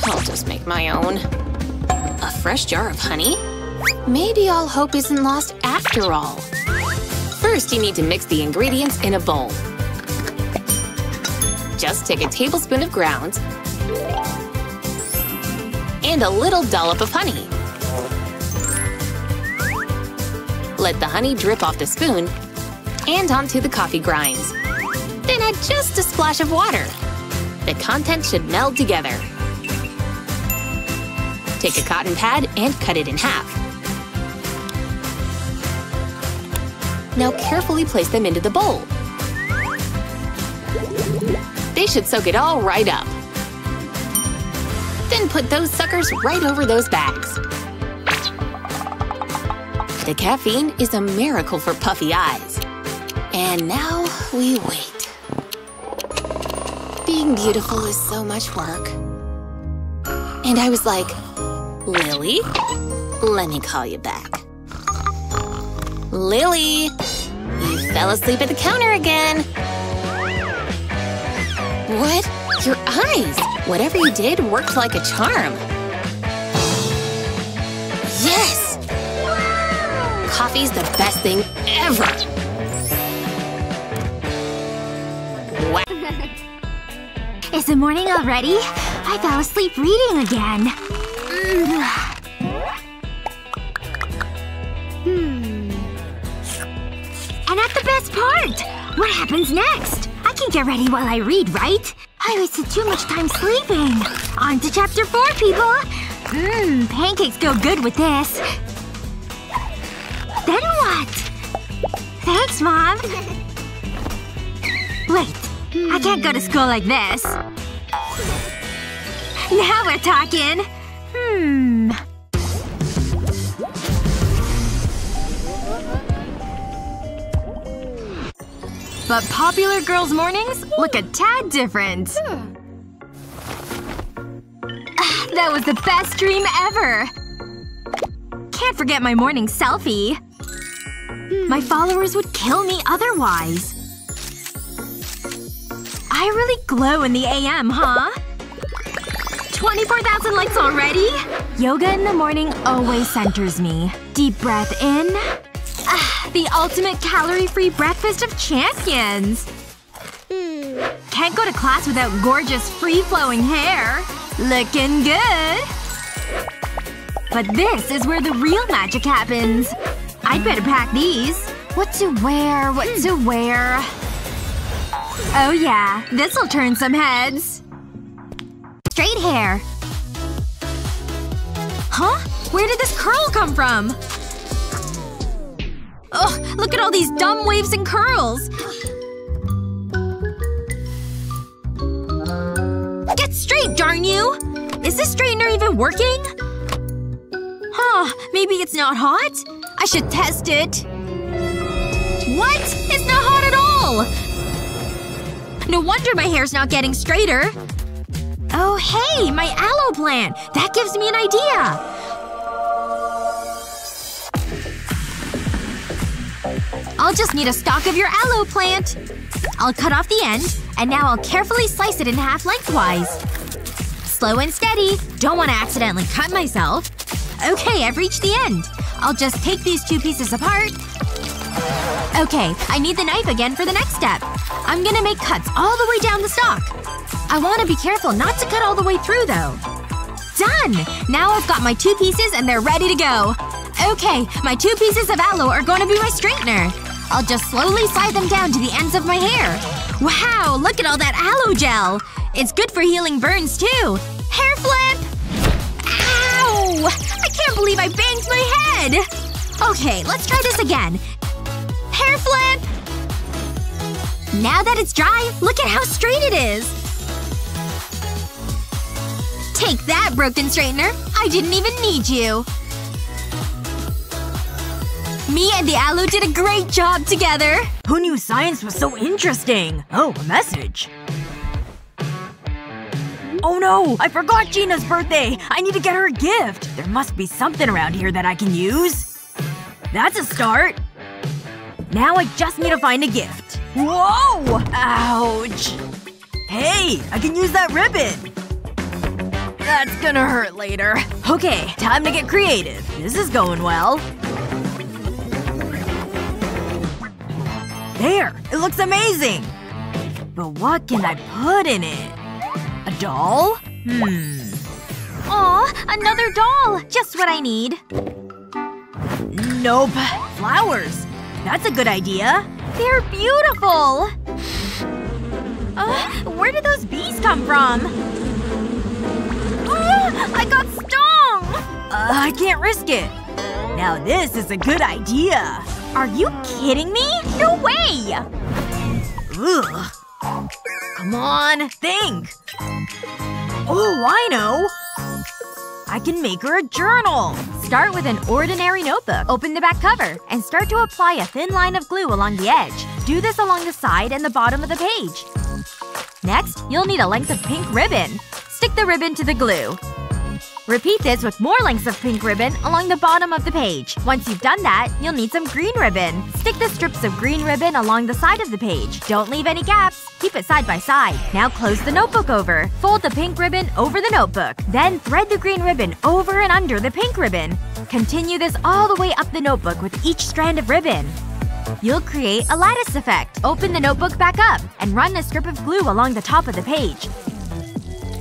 I'll just make my own. A fresh jar of honey? Maybe all hope isn't lost after all. First, you need to mix the ingredients in a bowl. Just take a tablespoon of grounds and a little dollop of honey. Let the honey drip off the spoon and onto the coffee grinds. Then add just a splash of water. The contents should meld together. Take a cotton pad and cut it in half. Now carefully place them into the bowl. They should soak it all right up. Then put those suckers right over those bags. The caffeine is a miracle for puffy eyes. And now we wait. Being beautiful is so much work. And I was like, Lily? Let me call you back. Lily! You fell asleep at the counter again! What? Your eyes! Whatever you did worked like a charm. Coffee's the best thing ever! *laughs* Is it morning already? I fell asleep reading again. *sighs* Hmm. And at the best part! What happens next? I can get ready while I read, right? I wasted too much time sleeping. On to chapter four, people! Mmm, pancakes go good with this. Then what? Thanks, Mom. Wait. I can't go to school like this. Now we're talking. Hmm. But popular girls' mornings look a tad different. That was the best dream ever! Can't forget my morning selfie. My followers would kill me otherwise. I really glow in the AM, huh? 24,000 likes already? Yoga in the morning always centers me. Deep breath in. Ah, the ultimate calorie-free breakfast of champions. Can't go to class without gorgeous, free-flowing hair. Looking good. But this is where the real magic happens. I'd better pack these. What to wear, what hmm. to wear. Oh yeah, this'll turn some heads. Straight hair. Huh? Where did this curl come from? Ugh, look at all these dumb waves and curls. Get straight, darn you! Is this straightener even working? Huh, maybe it's not hot? I should test it. What? It's not hot at all! No wonder my hair's not getting straighter. Oh hey, my aloe plant! That gives me an idea! I'll just need a stalk of your aloe plant. I'll cut off the end, and now I'll carefully slice it in half lengthwise. Slow and steady. Don't want to accidentally cut myself. Okay, I've reached the end. I'll just take these two pieces apart. Okay, I need the knife again for the next step. I'm gonna make cuts all the way down the stalk. I want to be careful not to cut all the way through, though. Done! Now I've got my two pieces and they're ready to go. Okay, my two pieces of aloe are to be my straightener. I'll just slowly slide them down to the ends of my hair. Wow, look at all that aloe gel! It's good for healing burns, too. Hair flip! I can't believe I banged my head! Okay, let's try this again. Hair flip! Now that it's dry, look at how straight it is! Take that, broken straightener! I didn't even need you! Me and the aloe did a great job together! Who knew science was so interesting? Oh, a message. Oh no! I forgot Gina's birthday! I need to get her a gift! There must be something around here that I can use. That's a start. Now I just need to find a gift. Whoa! Ouch. Hey! I can use that ribbon! That's gonna hurt later. Okay, time to get creative. This is going well. There! It looks amazing! But what can I put in it? A doll? Hmm. Aw, another doll! Just what I need. Nope. Flowers. That's a good idea. They're beautiful! Uh, where did those bees come from? Uh, I got stung! Uh, I can't risk it. Now this is a good idea. Are you kidding me? No way! Ugh. Come on, think. Oh, I know. I can make her a journal. Start with an ordinary notebook. Open the back cover. And start to apply a thin line of glue along the edge. Do this along the side and the bottom of the page. Next, you'll need a length of pink ribbon. Stick the ribbon to the glue. Repeat this with more lengths of pink ribbon along the bottom of the page. Once you've done that, you'll need some green ribbon. Stick the strips of green ribbon along the side of the page. Don't leave any gaps. Keep it side by side. Now close the notebook over. Fold the pink ribbon over the notebook. Then thread the green ribbon over and under the pink ribbon. Continue this all the way up the notebook with each strand of ribbon. You'll create a lattice effect. Open the notebook back up and run a strip of glue along the top of the page.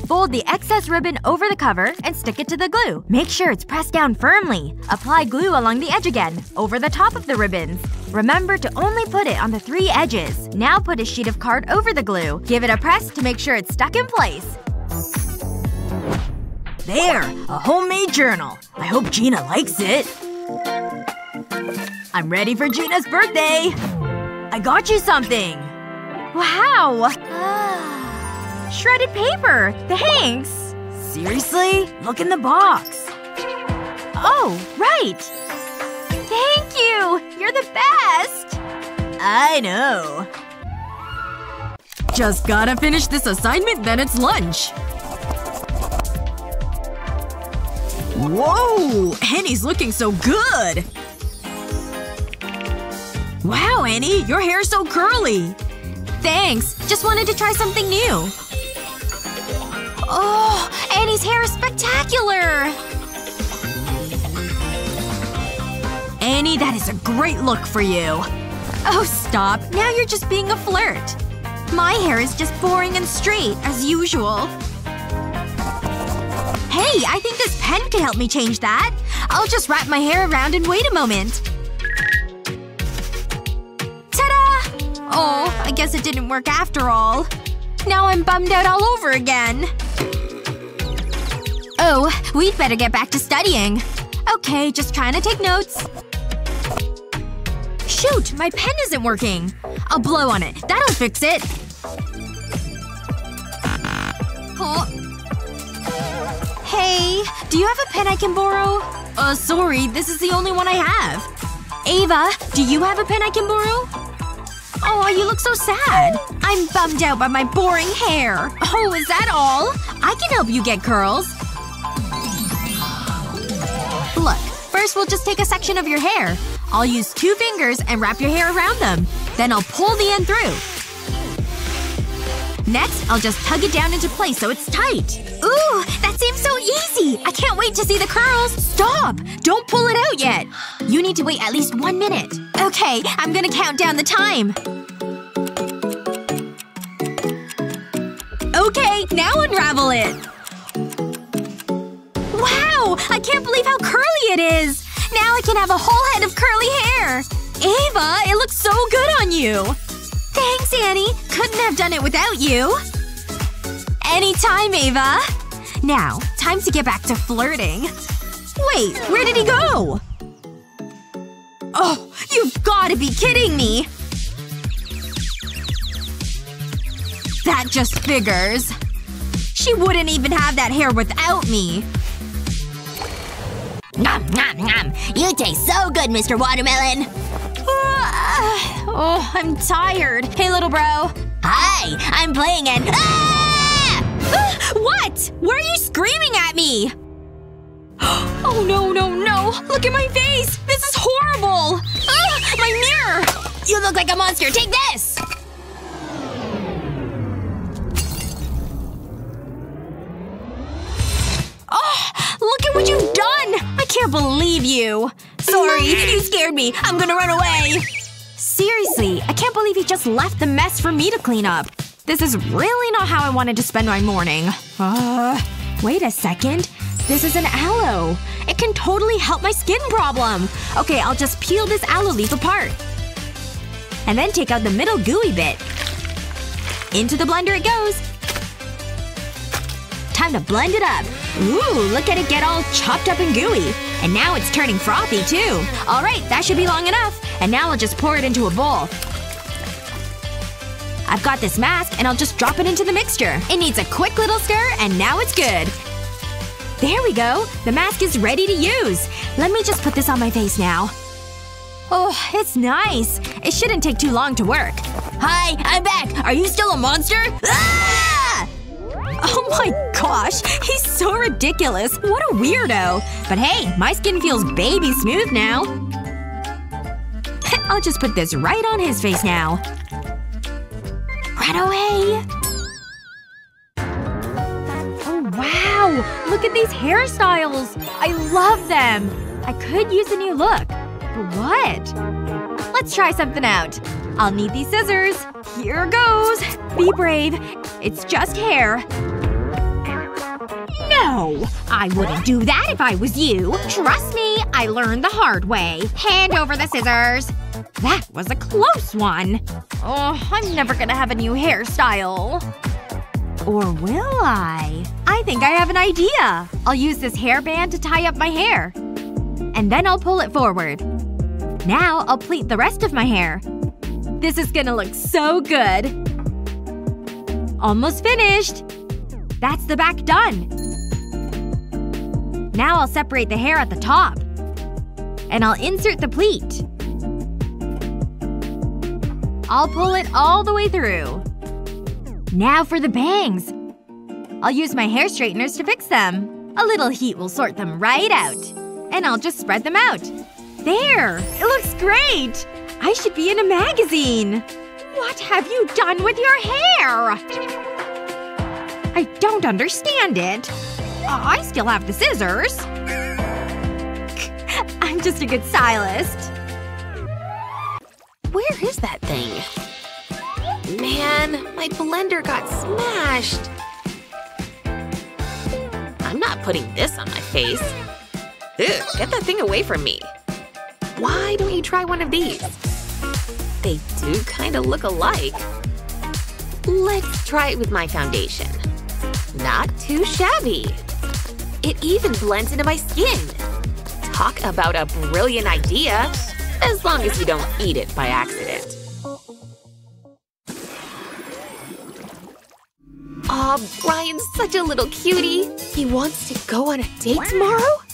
Fold the excess ribbon over the cover and stick it to the glue. Make sure it's pressed down firmly. Apply glue along the edge again, over the top of the ribbons. Remember to only put it on the three edges. Now put a sheet of card over the glue. Give it a press to make sure it's stuck in place. There! A homemade journal. I hope Gina likes it. I'm ready for Gina's birthday! I got you something! Wow! Ah. Shredded paper! Thanks! Seriously? Look in the box. Oh, right! Thank you! You're the best! I know. Just gotta finish this assignment, then it's lunch. Whoa! Annie's looking so good! Wow, Annie! Your hair's so curly! Thanks. Just wanted to try something new. Oh, Annie's hair is spectacular! Annie, that is a great look for you. Oh, stop. Now you're just being a flirt. My hair is just boring and straight, as usual. Hey, I think this pen could help me change that. I'll just wrap my hair around and wait a moment. Ta-da! Oh, I guess it didn't work after all. Now I'm bummed out all over again. Oh, we'd better get back to studying. Okay, just trying to take notes. Shoot! My pen isn't working. I'll blow on it. That'll fix it. Hey, do you have a pen I can borrow? Uh, sorry. This is the only one I have. Ava, do you have a pen I can borrow? Oh, you look so sad. I'm bummed out by my boring hair. Oh, is that all? I can help you get curls. Look, first we'll just take a section of your hair. I'll use two fingers and wrap your hair around them. Then I'll pull the end through. Next, I'll just tug it down into place so it's tight. Ooh, that seems so easy! I can't wait to see the curls! Stop! Don't pull it out yet! You need to wait at least one minute. Okay, I'm gonna count down the time. Okay, now unravel it! Wow! I can't believe how curly it is! Now I can have a whole head of curly hair! Ava, it looks so good on you! Thanks, Annie. Couldn't have done it without you. Anytime, Ava. Now, time to get back to flirting. Wait, where did he go? Oh, you've gotta be kidding me! That just figures. She wouldn't even have that hair without me. Nom, nom, nom. You taste so good, Mr. Watermelon. *sighs* oh, I'm tired. Hey, little bro. Hi, I'm playing an- ah! *gasps* what? Why are you screaming at me? *gasps* oh no, no, no. Look at my face! This is horrible! Ah, my mirror! You look like a monster. Take this! Oh, look at what you've done! I can't believe you. Sorry, *laughs* you scared me. I'm gonna run away. Seriously, I can't believe he just left the mess for me to clean up. This is really not how I wanted to spend my morning. Uh, wait a second. This is an aloe. It can totally help my skin problem. Okay, I'll just peel this aloe leaf apart. And then take out the middle gooey bit. Into the blender it goes. Time to blend it up. Ooh, look at it get all chopped up and gooey. And now it's turning frothy, too. Alright, that should be long enough. And now I'll just pour it into a bowl. I've got this mask, and I'll just drop it into the mixture. It needs a quick little stir, and now it's good. There we go. The mask is ready to use. Let me just put this on my face now. Oh, it's nice. It shouldn't take too long to work. Hi, I'm back. Are you still a monster? Ah! Oh my gosh, he's so ridiculous. What a weirdo. But hey, my skin feels baby smooth now. *laughs* I'll just put this right on his face now. Right away. Oh wow! Look at these hairstyles! I love them! I could use a new look. But what? Let's try something out. I'll need these scissors. Here goes. Be brave. It's just hair. No! I wouldn't do that if I was you. Trust me, I learned the hard way. Hand over the scissors. That was a close one. Oh, I'm never gonna have a new hairstyle. Or will I? I think I have an idea. I'll use this hairband to tie up my hair. And then I'll pull it forward. Now I'll pleat the rest of my hair. This is gonna look so good. Almost finished. That's the back done. Now I'll separate the hair at the top. And I'll insert the pleat. I'll pull it all the way through. Now for the bangs. I'll use my hair straighteners to fix them. A little heat will sort them right out. And I'll just spread them out. There! It looks great! I should be in a magazine! What have you done with your hair? I don't understand it. I still have the scissors. *laughs* I'm just a good stylist. Where is that thing? Man, my blender got smashed. I'm not putting this on my face. Get that thing away from me. Why don't you try one of these? They do kind of look alike. Let's try it with my foundation. Not too shabby. It even blends into my skin. Talk about a brilliant idea. As long as you don't eat it by accident. Aw, oh, Brian's such a little cutie. He wants to go on a date tomorrow?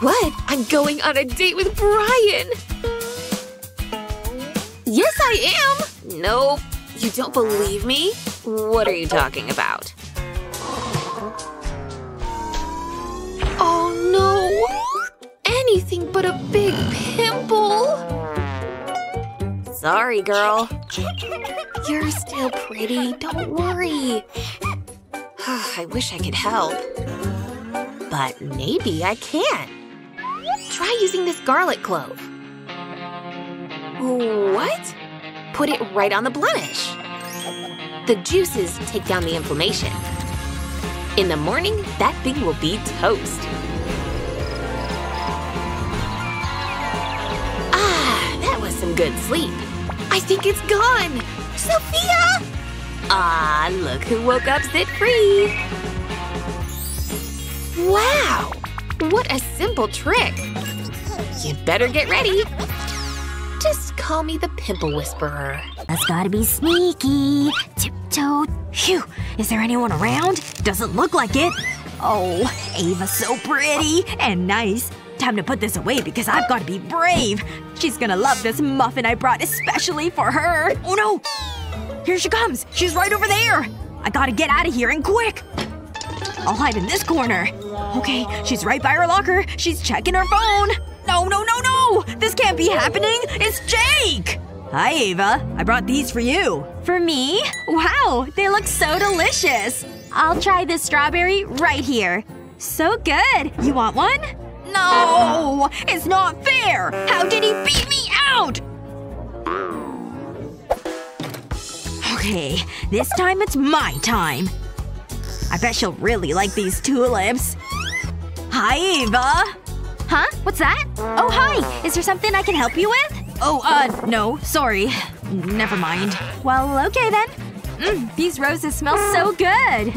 What? I'm going on a date with Brian! Yes, I am! Nope. You don't believe me? What are you talking about? Oh no! Anything but a big pimple! Sorry, girl. You're still pretty, don't worry. *sighs* I wish I could help. But maybe I can. Try using this garlic clove. What? Put it right on the blemish. The juices take down the inflammation. In the morning, that thing will be toast. Ah, that was some good sleep. I think it's gone! Sophia! Ah, look who woke up zit-free! Wow! What a simple trick! You'd better get ready. Just call me the Pimple Whisperer. That's gotta be sneaky. Tiptoe. Phew. Is there anyone around? Doesn't look like it. Oh, Ava's so pretty. And nice. Time to put this away because I've gotta be brave. She's gonna love this muffin I brought especially for her. Oh no! Here she comes! She's right over there! I gotta get out of here and quick! I'll hide in this corner. Okay, she's right by her locker. She's checking her phone. No, no, no, no! This can't be happening! It's Jake! Hi, Ava. I brought these for you. For me? Wow, they look so delicious. I'll try this strawberry right here. So good. You want one? No! It's not fair! How did he beat me out? Okay, this time it's my time. I bet she'll really like these tulips. Hi, Ava! Huh? What's that? Oh, hi! Is there something I can help you with? Oh, uh, no. Sorry. Never mind. Well, okay then. Mmm, these roses smell so good.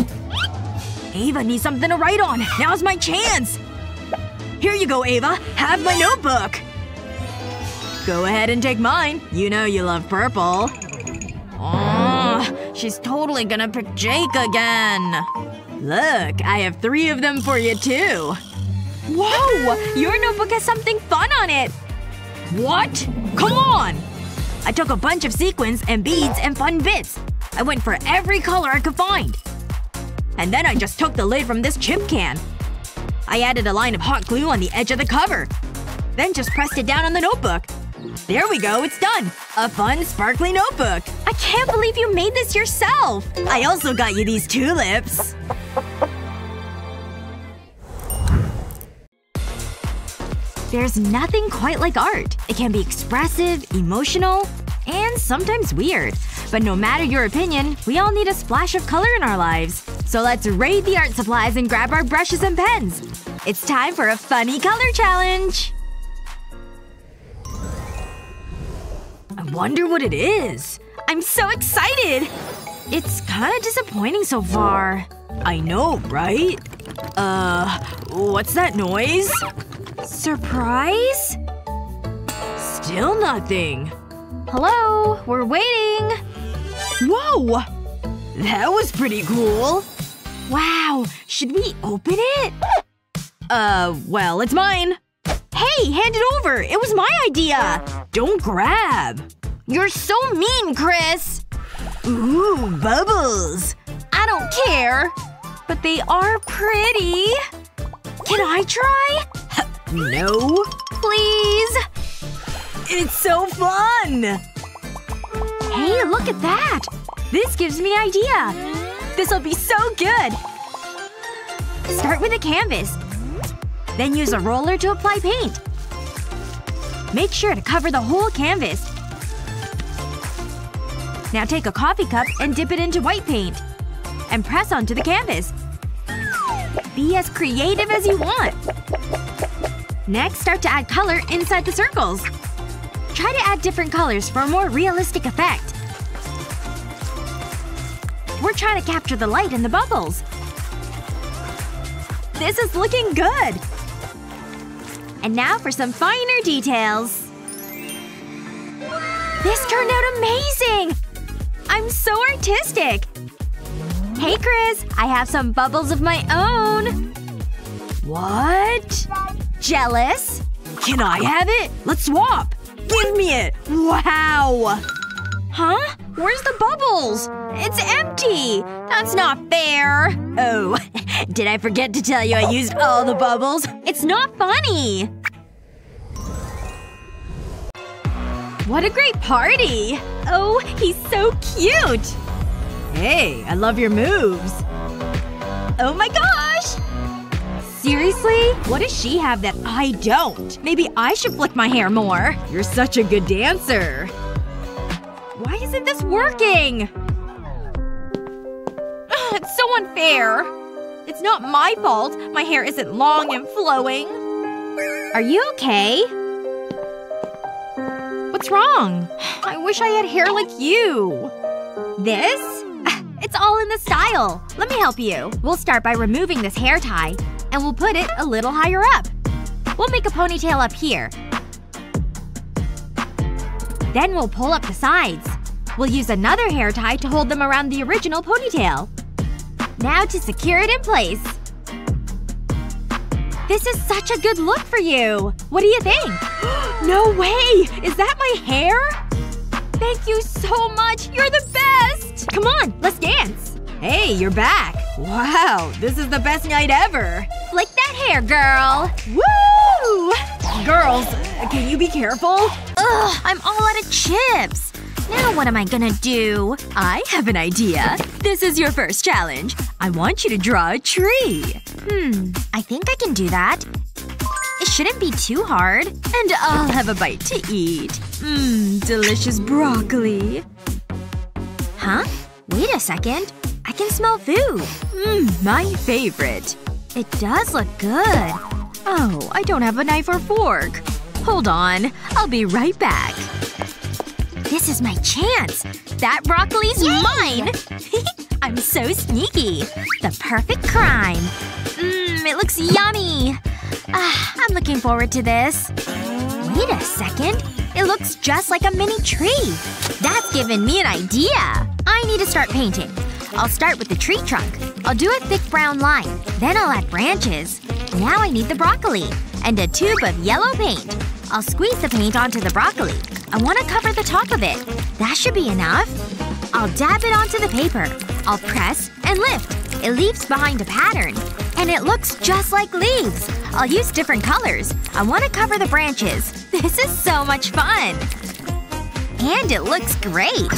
Ava needs something to write on. Now's my chance! Here you go, Ava. Have my notebook. Go ahead and take mine. You know you love purple. She's totally gonna pick Jake again. Look, I have three of them for you too. Whoa! Your notebook has something fun on it! What? Come on! I took a bunch of sequins and beads and fun bits. I went for every color I could find. And then I just took the lid from this chip can. I added a line of hot glue on the edge of the cover. Then just pressed it down on the notebook. There we go, it's done! A fun, sparkly notebook! I can't believe you made this yourself! I also got you these tulips. There's nothing quite like art. It can be expressive, emotional, and sometimes weird. But no matter your opinion, we all need a splash of color in our lives. So let's raid the art supplies and grab our brushes and pens. It's time for a funny color challenge! Wonder what it is. I'm so excited! It's kinda disappointing so far. I know, right? Uh, what's that noise? Surprise? Still nothing. Hello? We're waiting! Whoa! That was pretty cool. Wow. Should we open it? Uh, well, it's mine. Hey, hand it over! It was my idea! Don't grab! You're so mean, Chris! Ooh, bubbles! I don't care! But they are pretty! Can I try? no. Please? It's so fun! Hey, look at that! This gives me idea! This'll be so good! Start with a canvas. Then use a roller to apply paint. Make sure to cover the whole canvas. Now take a coffee cup and dip it into white paint. And press onto the canvas. Be as creative as you want. Next, start to add color inside the circles. Try to add different colors for a more realistic effect. We're trying to capture the light in the bubbles. This is looking good! And now for some finer details. This turned out amazing! I'm so artistic! Hey, Chris. I have some bubbles of my own. What? Jealous? Can I have it? Let's swap! Give me it! Wow! Huh? Where's the bubbles? It's empty! That's not fair! Oh. *laughs* Did I forget to tell you I used all the bubbles? It's not funny! What a great party! Oh, he's so cute! Hey, I love your moves. Oh my gosh! Seriously? What does she have that I don't? Maybe I should flick my hair more. You're such a good dancer. Why isn't this working? Ugh, it's so unfair. It's not my fault my hair isn't long and flowing. Are you okay? What's wrong? I wish I had hair like you. This? *laughs* It's all in the style. Let me help you. We'll start by removing this hair tie. And we'll put it a little higher up. We'll make a ponytail up here. Then we'll pull up the sides. We'll use another hair tie to hold them around the original ponytail. Now to secure it in place. This is such a good look for you. What do you think? *gasps* No way! Is that my hair? Thank you so much. You're the best! Come on, let's dance. Hey, you're back. Wow, this is the best night ever. Flick that hair, girl. Woo! Girls, can you be careful? Ugh, I'm all out of chips. Now what am I gonna do? I have an idea. This is your first challenge. I want you to draw a tree. Hmm, I think I can do that. It shouldn't be too hard. And I'll have a bite to eat. Mmm, delicious broccoli. Huh? Wait a second. I can smell food. Mmm, my favorite. It does look good. Oh, I don't have a knife or fork. Hold on. I'll be right back. This is my chance. That broccoli's mine! *laughs* I'm so sneaky. The perfect crime. Mmm, it looks yummy. Ah, I'm looking forward to this. Wait a second. It looks just like a mini tree. That's given me an idea. I need to start painting. I'll start with the tree trunk. I'll do a thick brown line. Then I'll add branches. Now I need the broccoli. And a tube of yellow paint. I'll squeeze the paint onto the broccoli. I want to cover the top of it. That should be enough. I'll dab it onto the paper. I'll press and lift. It leaves behind a pattern. And it looks just like leaves. I'll use different colors. I want to cover the branches. *laughs* This is so much fun! And it looks great.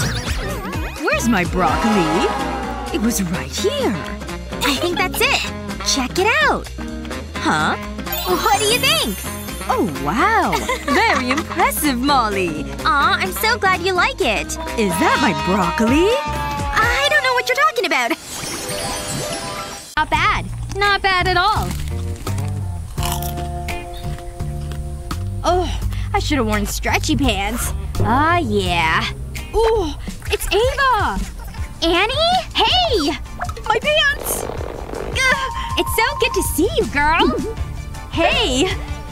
Where's my broccoli? It was right here. I think that's it. Check it out. Huh? What do you think? Oh wow. *laughs* Very impressive, Molly. Aw, I'm so glad you like it. Is that my broccoli? I don't know what you're talking about. Not bad. Not bad at all. Oh, I should have worn stretchy pants. Ah, yeah. Ooh, it's Ava! Annie? Hey! My pants! Ugh, it's so good to see you, girl. *laughs* Hey!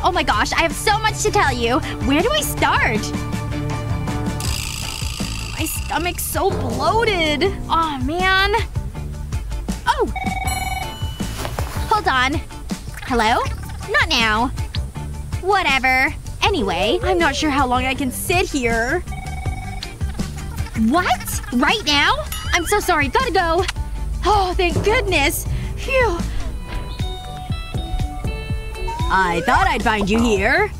Oh my gosh, I have so much to tell you. Where do I start? My stomach's so bloated. Aw, oh, man. Oh! Hold on. Hello? Not now. Whatever. Anyway. I'm not sure how long I can sit here. What? Right now? I'm so sorry. Gotta go. Oh, thank goodness. Phew. I thought I'd find you here.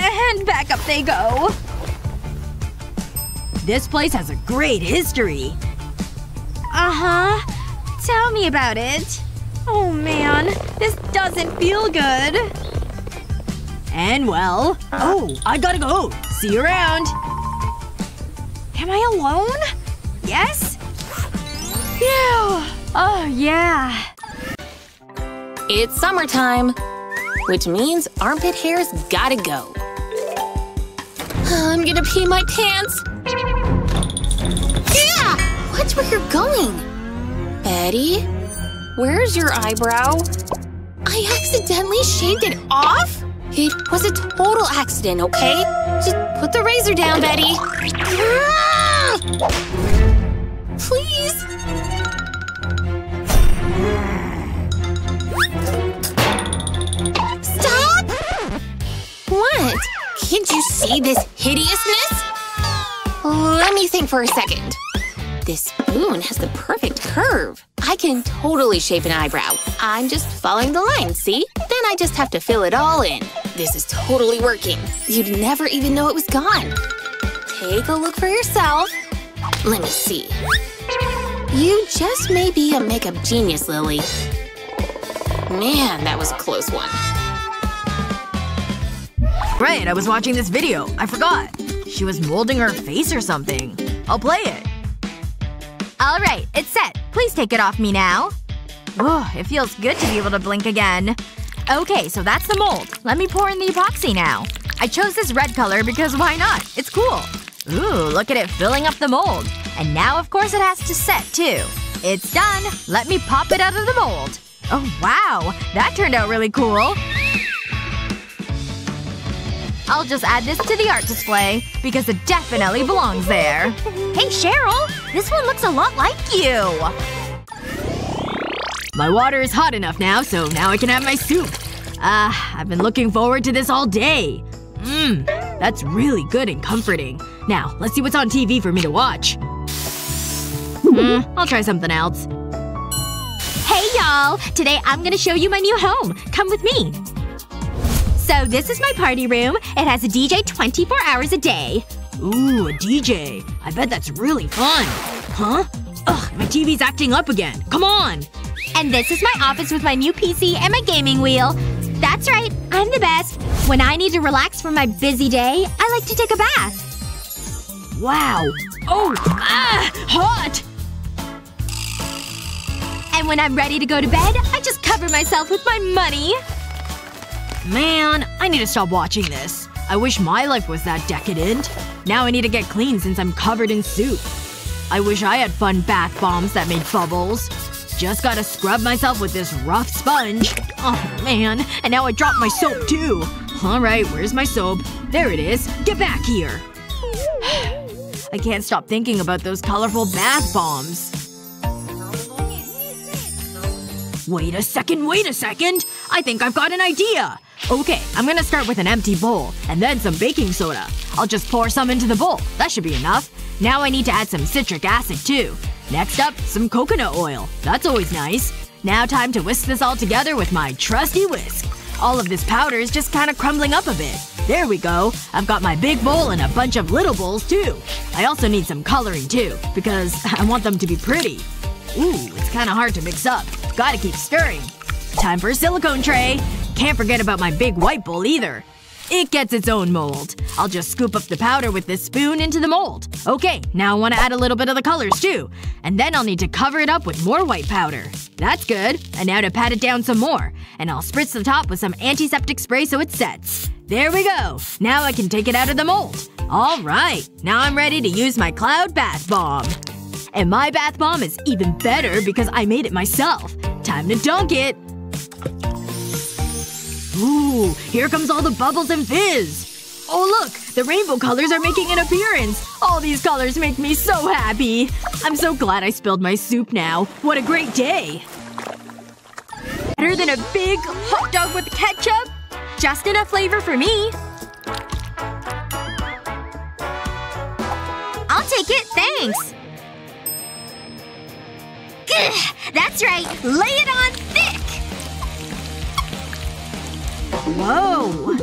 And back up they go. This place has a great history. Uh-huh. Tell me about it. Oh man. This doesn't feel good. And well… Oh, I gotta go. See you around. Am I alone? Yes? Phew. Oh, yeah. It's summertime. Which means armpit hair's gotta go. I'm gonna pee my pants. Yeah! Watch where you're going. Betty? Where's your eyebrow? I accidentally shaved it off? It was a total accident, okay? Just put the razor down, Betty. Ah! Please? What? Can't you see this hideousness? Let me think for a second. This spoon has the perfect curve. I can totally shape an eyebrow. I'm just following the line, see? Then I just have to fill it all in. This is totally working. You'd never even know it was gone. Take a look for yourself. Let me see. You just may be a makeup genius, Lily. Man, that was a close one. Right, I was watching this video. I forgot. She was molding her face or something. I'll play it. Alright, it's set. Please take it off me now. Oh, it feels good to be able to blink again. Okay, so that's the mold. Let me pour in the epoxy now. I chose this red color because why not? It's cool. Ooh, look at it filling up the mold. And now of course it has to set, too. It's done. Let me pop it out of the mold. Oh wow. That turned out really cool. I'll just add this to the art display, because it definitely belongs there. Hey, Cheryl! This one looks a lot like you! My water is hot enough now, so now I can have my soup. Ah, uh, I've been looking forward to this all day. Mmm. That's really good and comforting. Now, let's see what's on TV for me to watch. Hmm, I'll try something else. Hey y'all! Today I'm gonna show you my new home. Come with me. So this is my party room. It has a DJ 24 hours a day. Ooh, a DJ. I bet that's really fun. Huh? Ugh, my TV's acting up again. Come on! And this is my office with my new PC and my gaming wheel. That's right, I'm the best. When I need to relax from my busy day, I like to take a bath. Wow. Oh! Ah! Hot! And when I'm ready to go to bed, I just cover myself with my money. Man, I need to stop watching this. I wish my life was that decadent. Now I need to get clean since I'm covered in soup. I wish I had fun bath bombs that made bubbles. Just gotta scrub myself with this rough sponge. Oh man. And now I dropped my soap too. Alright, where's my soap? There it is. Get back here. *sighs* I can't stop thinking about those colorful bath bombs. Wait a second, wait a second! I think I've got an idea! Okay, I'm gonna start with an empty bowl, and then some baking soda. I'll just pour some into the bowl. That should be enough. Now I need to add some citric acid, too. Next up, some coconut oil. That's always nice. Now time to whisk this all together with my trusty whisk. All of this powder is just kinda crumbling up a bit. There we go. I've got my big bowl and a bunch of little bowls, too. I also need some coloring, too. Because *laughs* I want them to be pretty. Ooh, it's kinda hard to mix up. Gotta keep stirring. Time for a silicone tray. Can't forget about my big white bowl either. It gets its own mold. I'll just scoop up the powder with this spoon into the mold. Okay, now I want to add a little bit of the colors too. And then I'll need to cover it up with more white powder. That's good. And now to pat it down some more. And I'll spritz the top with some antiseptic spray so it sets. There we go. Now I can take it out of the mold. Alright. Now I'm ready to use my cloud bath bomb. And my bath bomb is even better because I made it myself. Time to dunk it. Ooh, here comes all the bubbles and fizz! Oh look! The rainbow colors are making an appearance! All these colors make me so happy! I'm so glad I spilled my soup now. What a great day! Better than a big hot dog with ketchup? Just enough flavor for me. I'll take it, thanks. Gah, that's right. Lay it on thick! Whoa.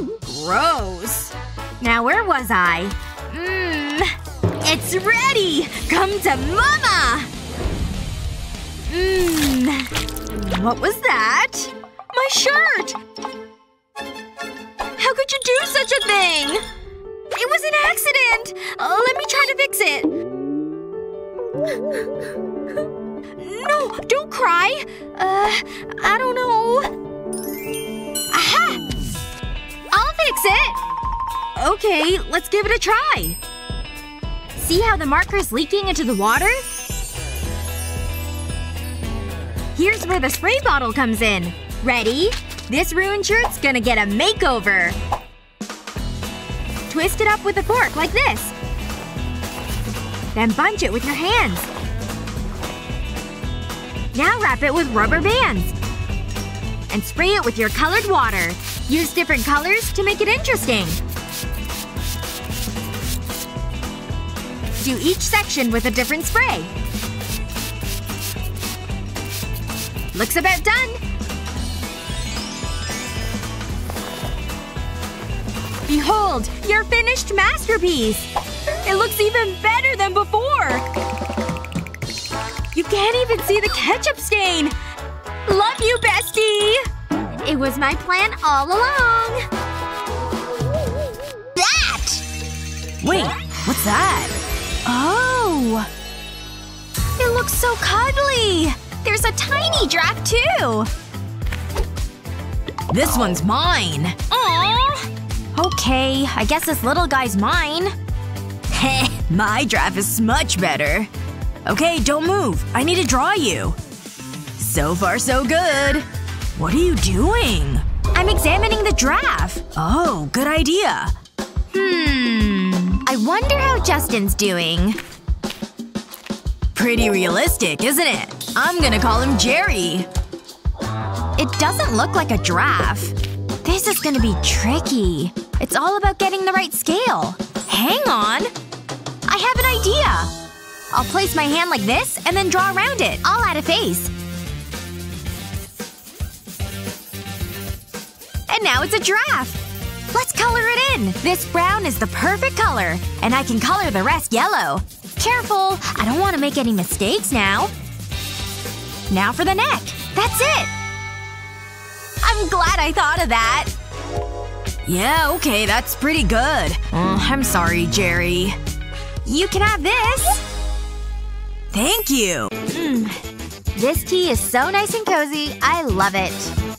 Gross. Now where was I? Mmm. It's ready! Come to mama! Mmm. What was that? My shirt! How could you do such a thing? It was an accident! Uh, let me try to fix it. *gasps* No, don't cry. Uh, I don't know. Aha! I'll fix it! Okay, let's give it a try. See how the marker's leaking into the water? Here's where the spray bottle comes in. Ready? This ruined shirt's gonna get a makeover. Twist it up with a fork, like this. Then bunch it with your hands. Now wrap it with rubber bands and spray it with your colored water. Use different colors to make it interesting. Do each section with a different spray. Looks about done. Behold! Your finished masterpiece! It looks even better than before! You can't even see the ketchup stain! Love you, bestie! It was my plan all along. That! Wait, what's that? Oh! It looks so cuddly! There's a tiny draft, too! This one's mine. Aww! Okay, I guess this little guy's mine. Heh, *laughs* my draft is much better. Okay, don't move. I need to draw you. So far so good. What are you doing? I'm examining the draft. Oh, good idea. Hmm. I wonder how Justin's doing. Pretty realistic, isn't it? I'm gonna call him Jerry. It doesn't look like a giraffe. This is gonna be tricky. It's all about getting the right scale. Hang on. I have an idea. I'll place my hand like this and then draw around it. I'll add a face. And now it's a giraffe. Let's color it in. This brown is the perfect color. And I can color the rest yellow. Careful. I don't want to make any mistakes now. Now for the neck. That's it. I'm glad I thought of that. Yeah, okay, that's pretty good. Uh, I'm sorry, Jerry. You can have this. Thank you. This tea is so nice and cozy. I love it.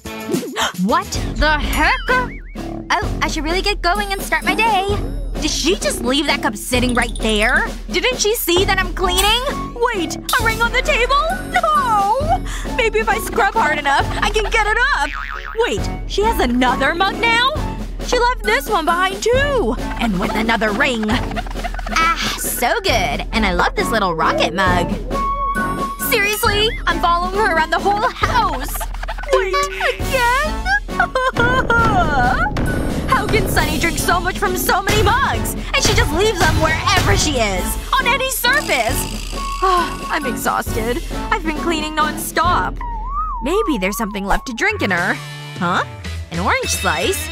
What the heck? Oh, I should really get going and start my day. Did she just leave that cup sitting right there? Didn't she see that I'm cleaning? Wait, a ring on the table? No! Maybe if I scrub hard enough, I can get it up. Wait, she has another mug now? She left this one behind too! And with another ring. Ah, so good. And I love this little rocket mug. Seriously? I'm following her around the whole house. Wait, again? *laughs* How can Sunny drink so much from so many mugs? And she just leaves them wherever she is. On any surface. Ah, I'm exhausted. I've been cleaning non-stop. Maybe there's something left to drink in her. Huh? An orange slice?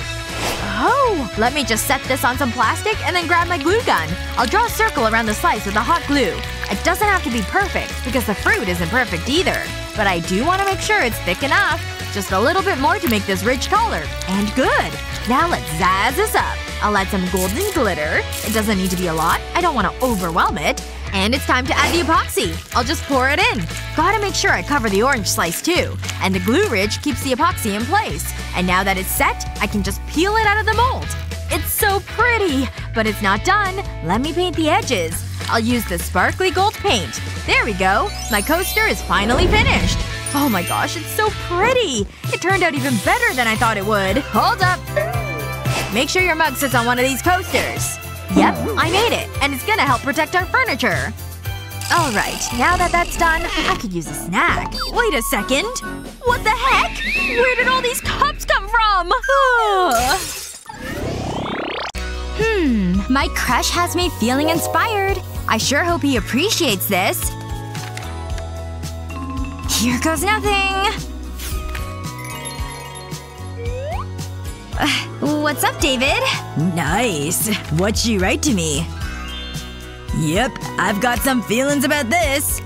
Oh, let me just set this on some plastic and then grab my glue gun. I'll draw a circle around the slice with the hot glue. It doesn't have to be perfect, because the fruit isn't perfect either. But I do want to make sure it's thick enough. Just a little bit more to make this rich color. And good. Now let's zazz this up. I'll add some golden glitter. It doesn't need to be a lot. I don't want to overwhelm it. And it's time to add the epoxy. I'll just pour it in. Gotta make sure I cover the orange slice too. And the glue ridge keeps the epoxy in place. And now that it's set, I can just peel it out of the mold. It's so pretty! But it's not done. Let me paint the edges. I'll use the sparkly gold paint. There we go. My coaster is finally finished. Oh my gosh, it's so pretty! It turned out even better than I thought it would. Hold up! Make sure your mug sits on one of these coasters. Yep, I made it. And it's gonna help protect our furniture. Alright, now that that's done, I could use a snack. Wait a second. What the heck? Where did all these cups come from? Hmm. My crush has me feeling inspired. I sure hope he appreciates this. Here goes nothing. Uh, what's up, David? Nice. What'd she write to me? Yep, I've got some feelings about this.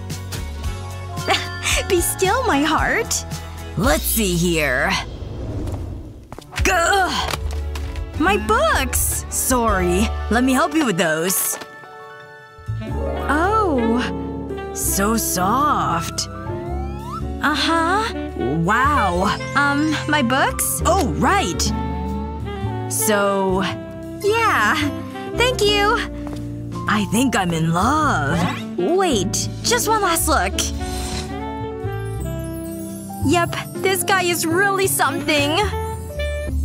*laughs* Be still, my heart. Let's see here. Gah! My books! Sorry. Let me help you with those. Oh. So soft. Uh-huh. Wow. Um, my books? Oh, right. So, Yeah. Thank you. I think I'm in love. Wait. Just one last look. Yep. This guy is really something.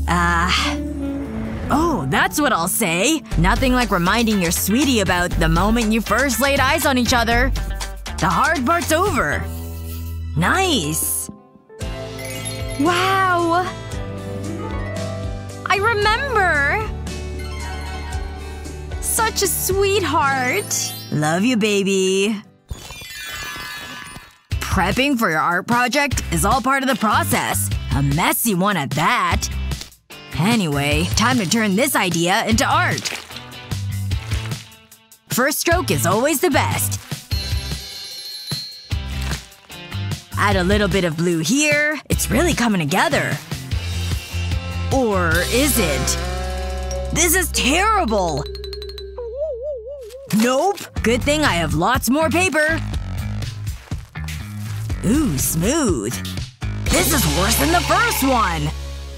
Ah. Oh, that's what I'll say. Nothing like reminding your sweetie about the moment you first laid eyes on each other. The hard part's over. Nice. Wow. I remember. Such a sweetheart. Love you, baby. Prepping for your art project is all part of the process. A messy one at that. Anyway, time to turn this idea into art. First stroke is always the best. Add a little bit of blue here. It's really coming together. Or is it? This is terrible! Nope. Good thing I have lots more paper. Ooh, smooth. This is worse than the first one!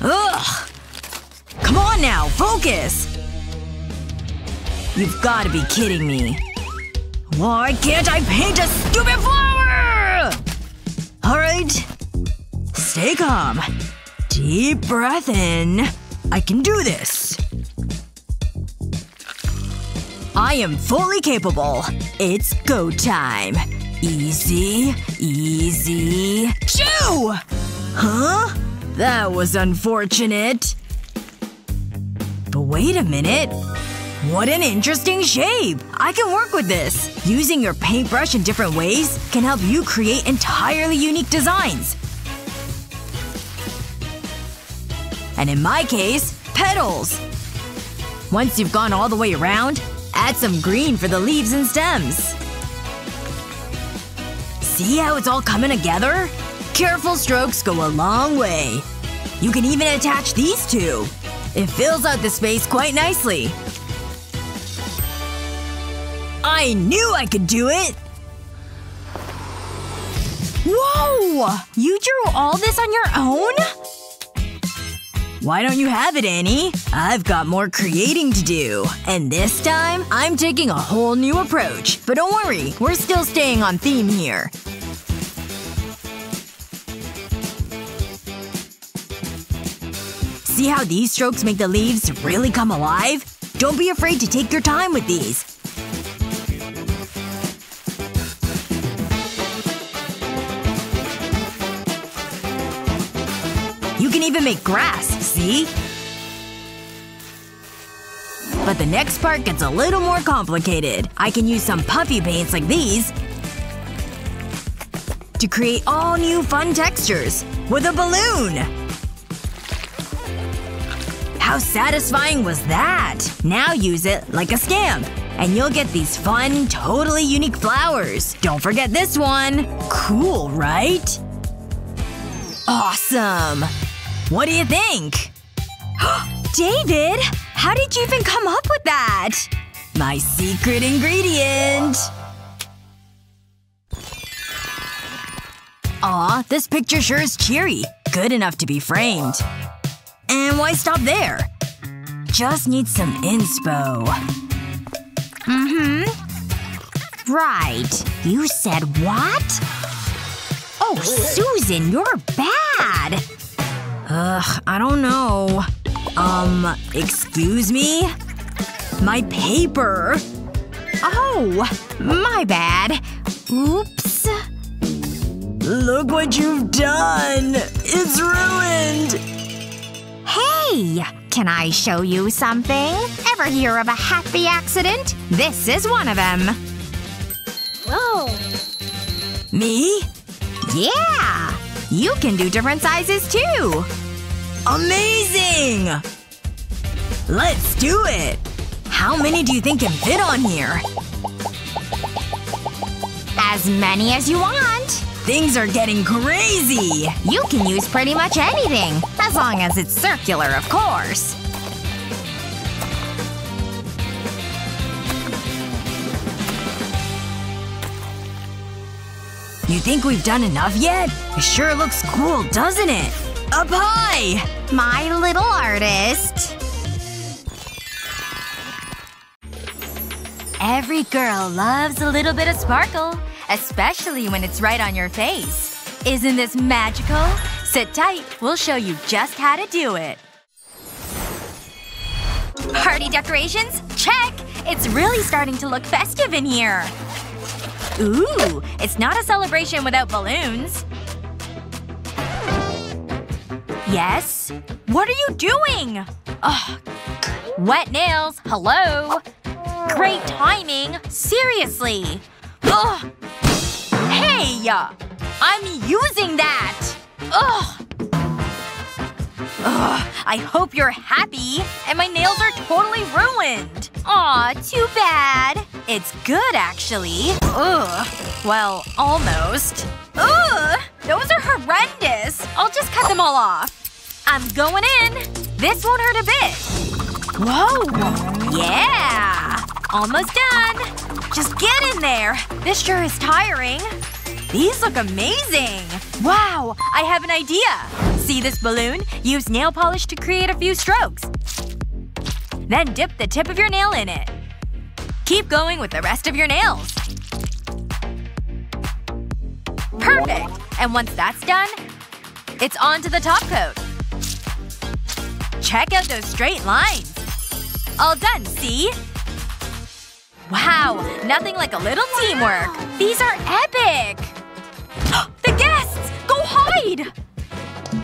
Ugh! Come on now, focus! You've gotta be kidding me. Why can't I paint a stupid flower?! Alright. Stay calm. Deep breath in. I can do this. I am fully capable. It's go time. Easy. Easy. Shoo! Huh? That was unfortunate. Wait a minute. What an interesting shape! I can work with this! Using your paintbrush in different ways can help you create entirely unique designs. And in my case, petals! Once you've gone all the way around, add some green for the leaves and stems. See how it's all coming together? Careful strokes go a long way. You can even attach these two. It fills out the space quite nicely. I knew I could do it! Whoa! You drew all this on your own? Why don't you have it, Annie? I've got more creating to do. And this time, I'm taking a whole new approach. But don't worry, we're still staying on theme here. See how these strokes make the leaves really come alive? Don't be afraid to take your time with these. You can even make grass, see? But the next part gets a little more complicated. I can use some puffy paints like these to create all new fun textures. With a balloon! How satisfying was that? Now use it like a stamp. And you'll get these fun, totally unique flowers. Don't forget this one. Cool, right? Awesome! What do you think? *gasps* David! How did you even come up with that? My secret ingredient! Aw, this picture sure is cheery. Good enough to be framed. And why stop there? Just need some inspo. Mm-hmm. Right. You said what? Oh, Susan, you're bad! Ugh, I don't know. Um, excuse me? My paper! Oh, my bad. Oops. Look what you've done! It's ruined! Hey! Can I show you something? Ever hear of a happy accident? This is one of them. Whoa. Me? Yeah! You can do different sizes too! Amazing! Let's do it! How many do you think can fit on here? As many as you want! Things are getting crazy! You can use pretty much anything. As long as it's circular, of course. You think we've done enough yet? It sure looks cool, doesn't it? Up high! My little artist. Every girl loves a little bit of sparkle. Especially when it's right on your face. Isn't this magical? Sit tight. We'll show you just how to do it. Party decorations? Check! It's really starting to look festive in here. Ooh, it's not a celebration without balloons. Yes? What are you doing? Ugh. Wet nails. Hello? Great timing. Seriously. Ugh. Hey! I'm using that! Ugh. Ugh. I hope you're happy. And my nails are totally ruined. Aw, too bad. It's good, actually. Ugh. Well, almost. Ugh! Those are horrendous. I'll just cut them all off. I'm going in. This won't hurt a bit. Whoa! Yeah! Almost done. Just get in there. This sure is tiring. These look amazing! Wow! I have an idea! See this balloon? Use nail polish to create a few strokes. Then dip the tip of your nail in it. Keep going with the rest of your nails. Perfect! And once that's done, it's on to the top coat. Check out those straight lines. All done, see? Wow, nothing like a little teamwork. These are epic! *gasps* the guests! Go hide!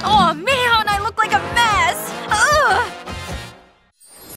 Oh man, I look like a mess! Ugh!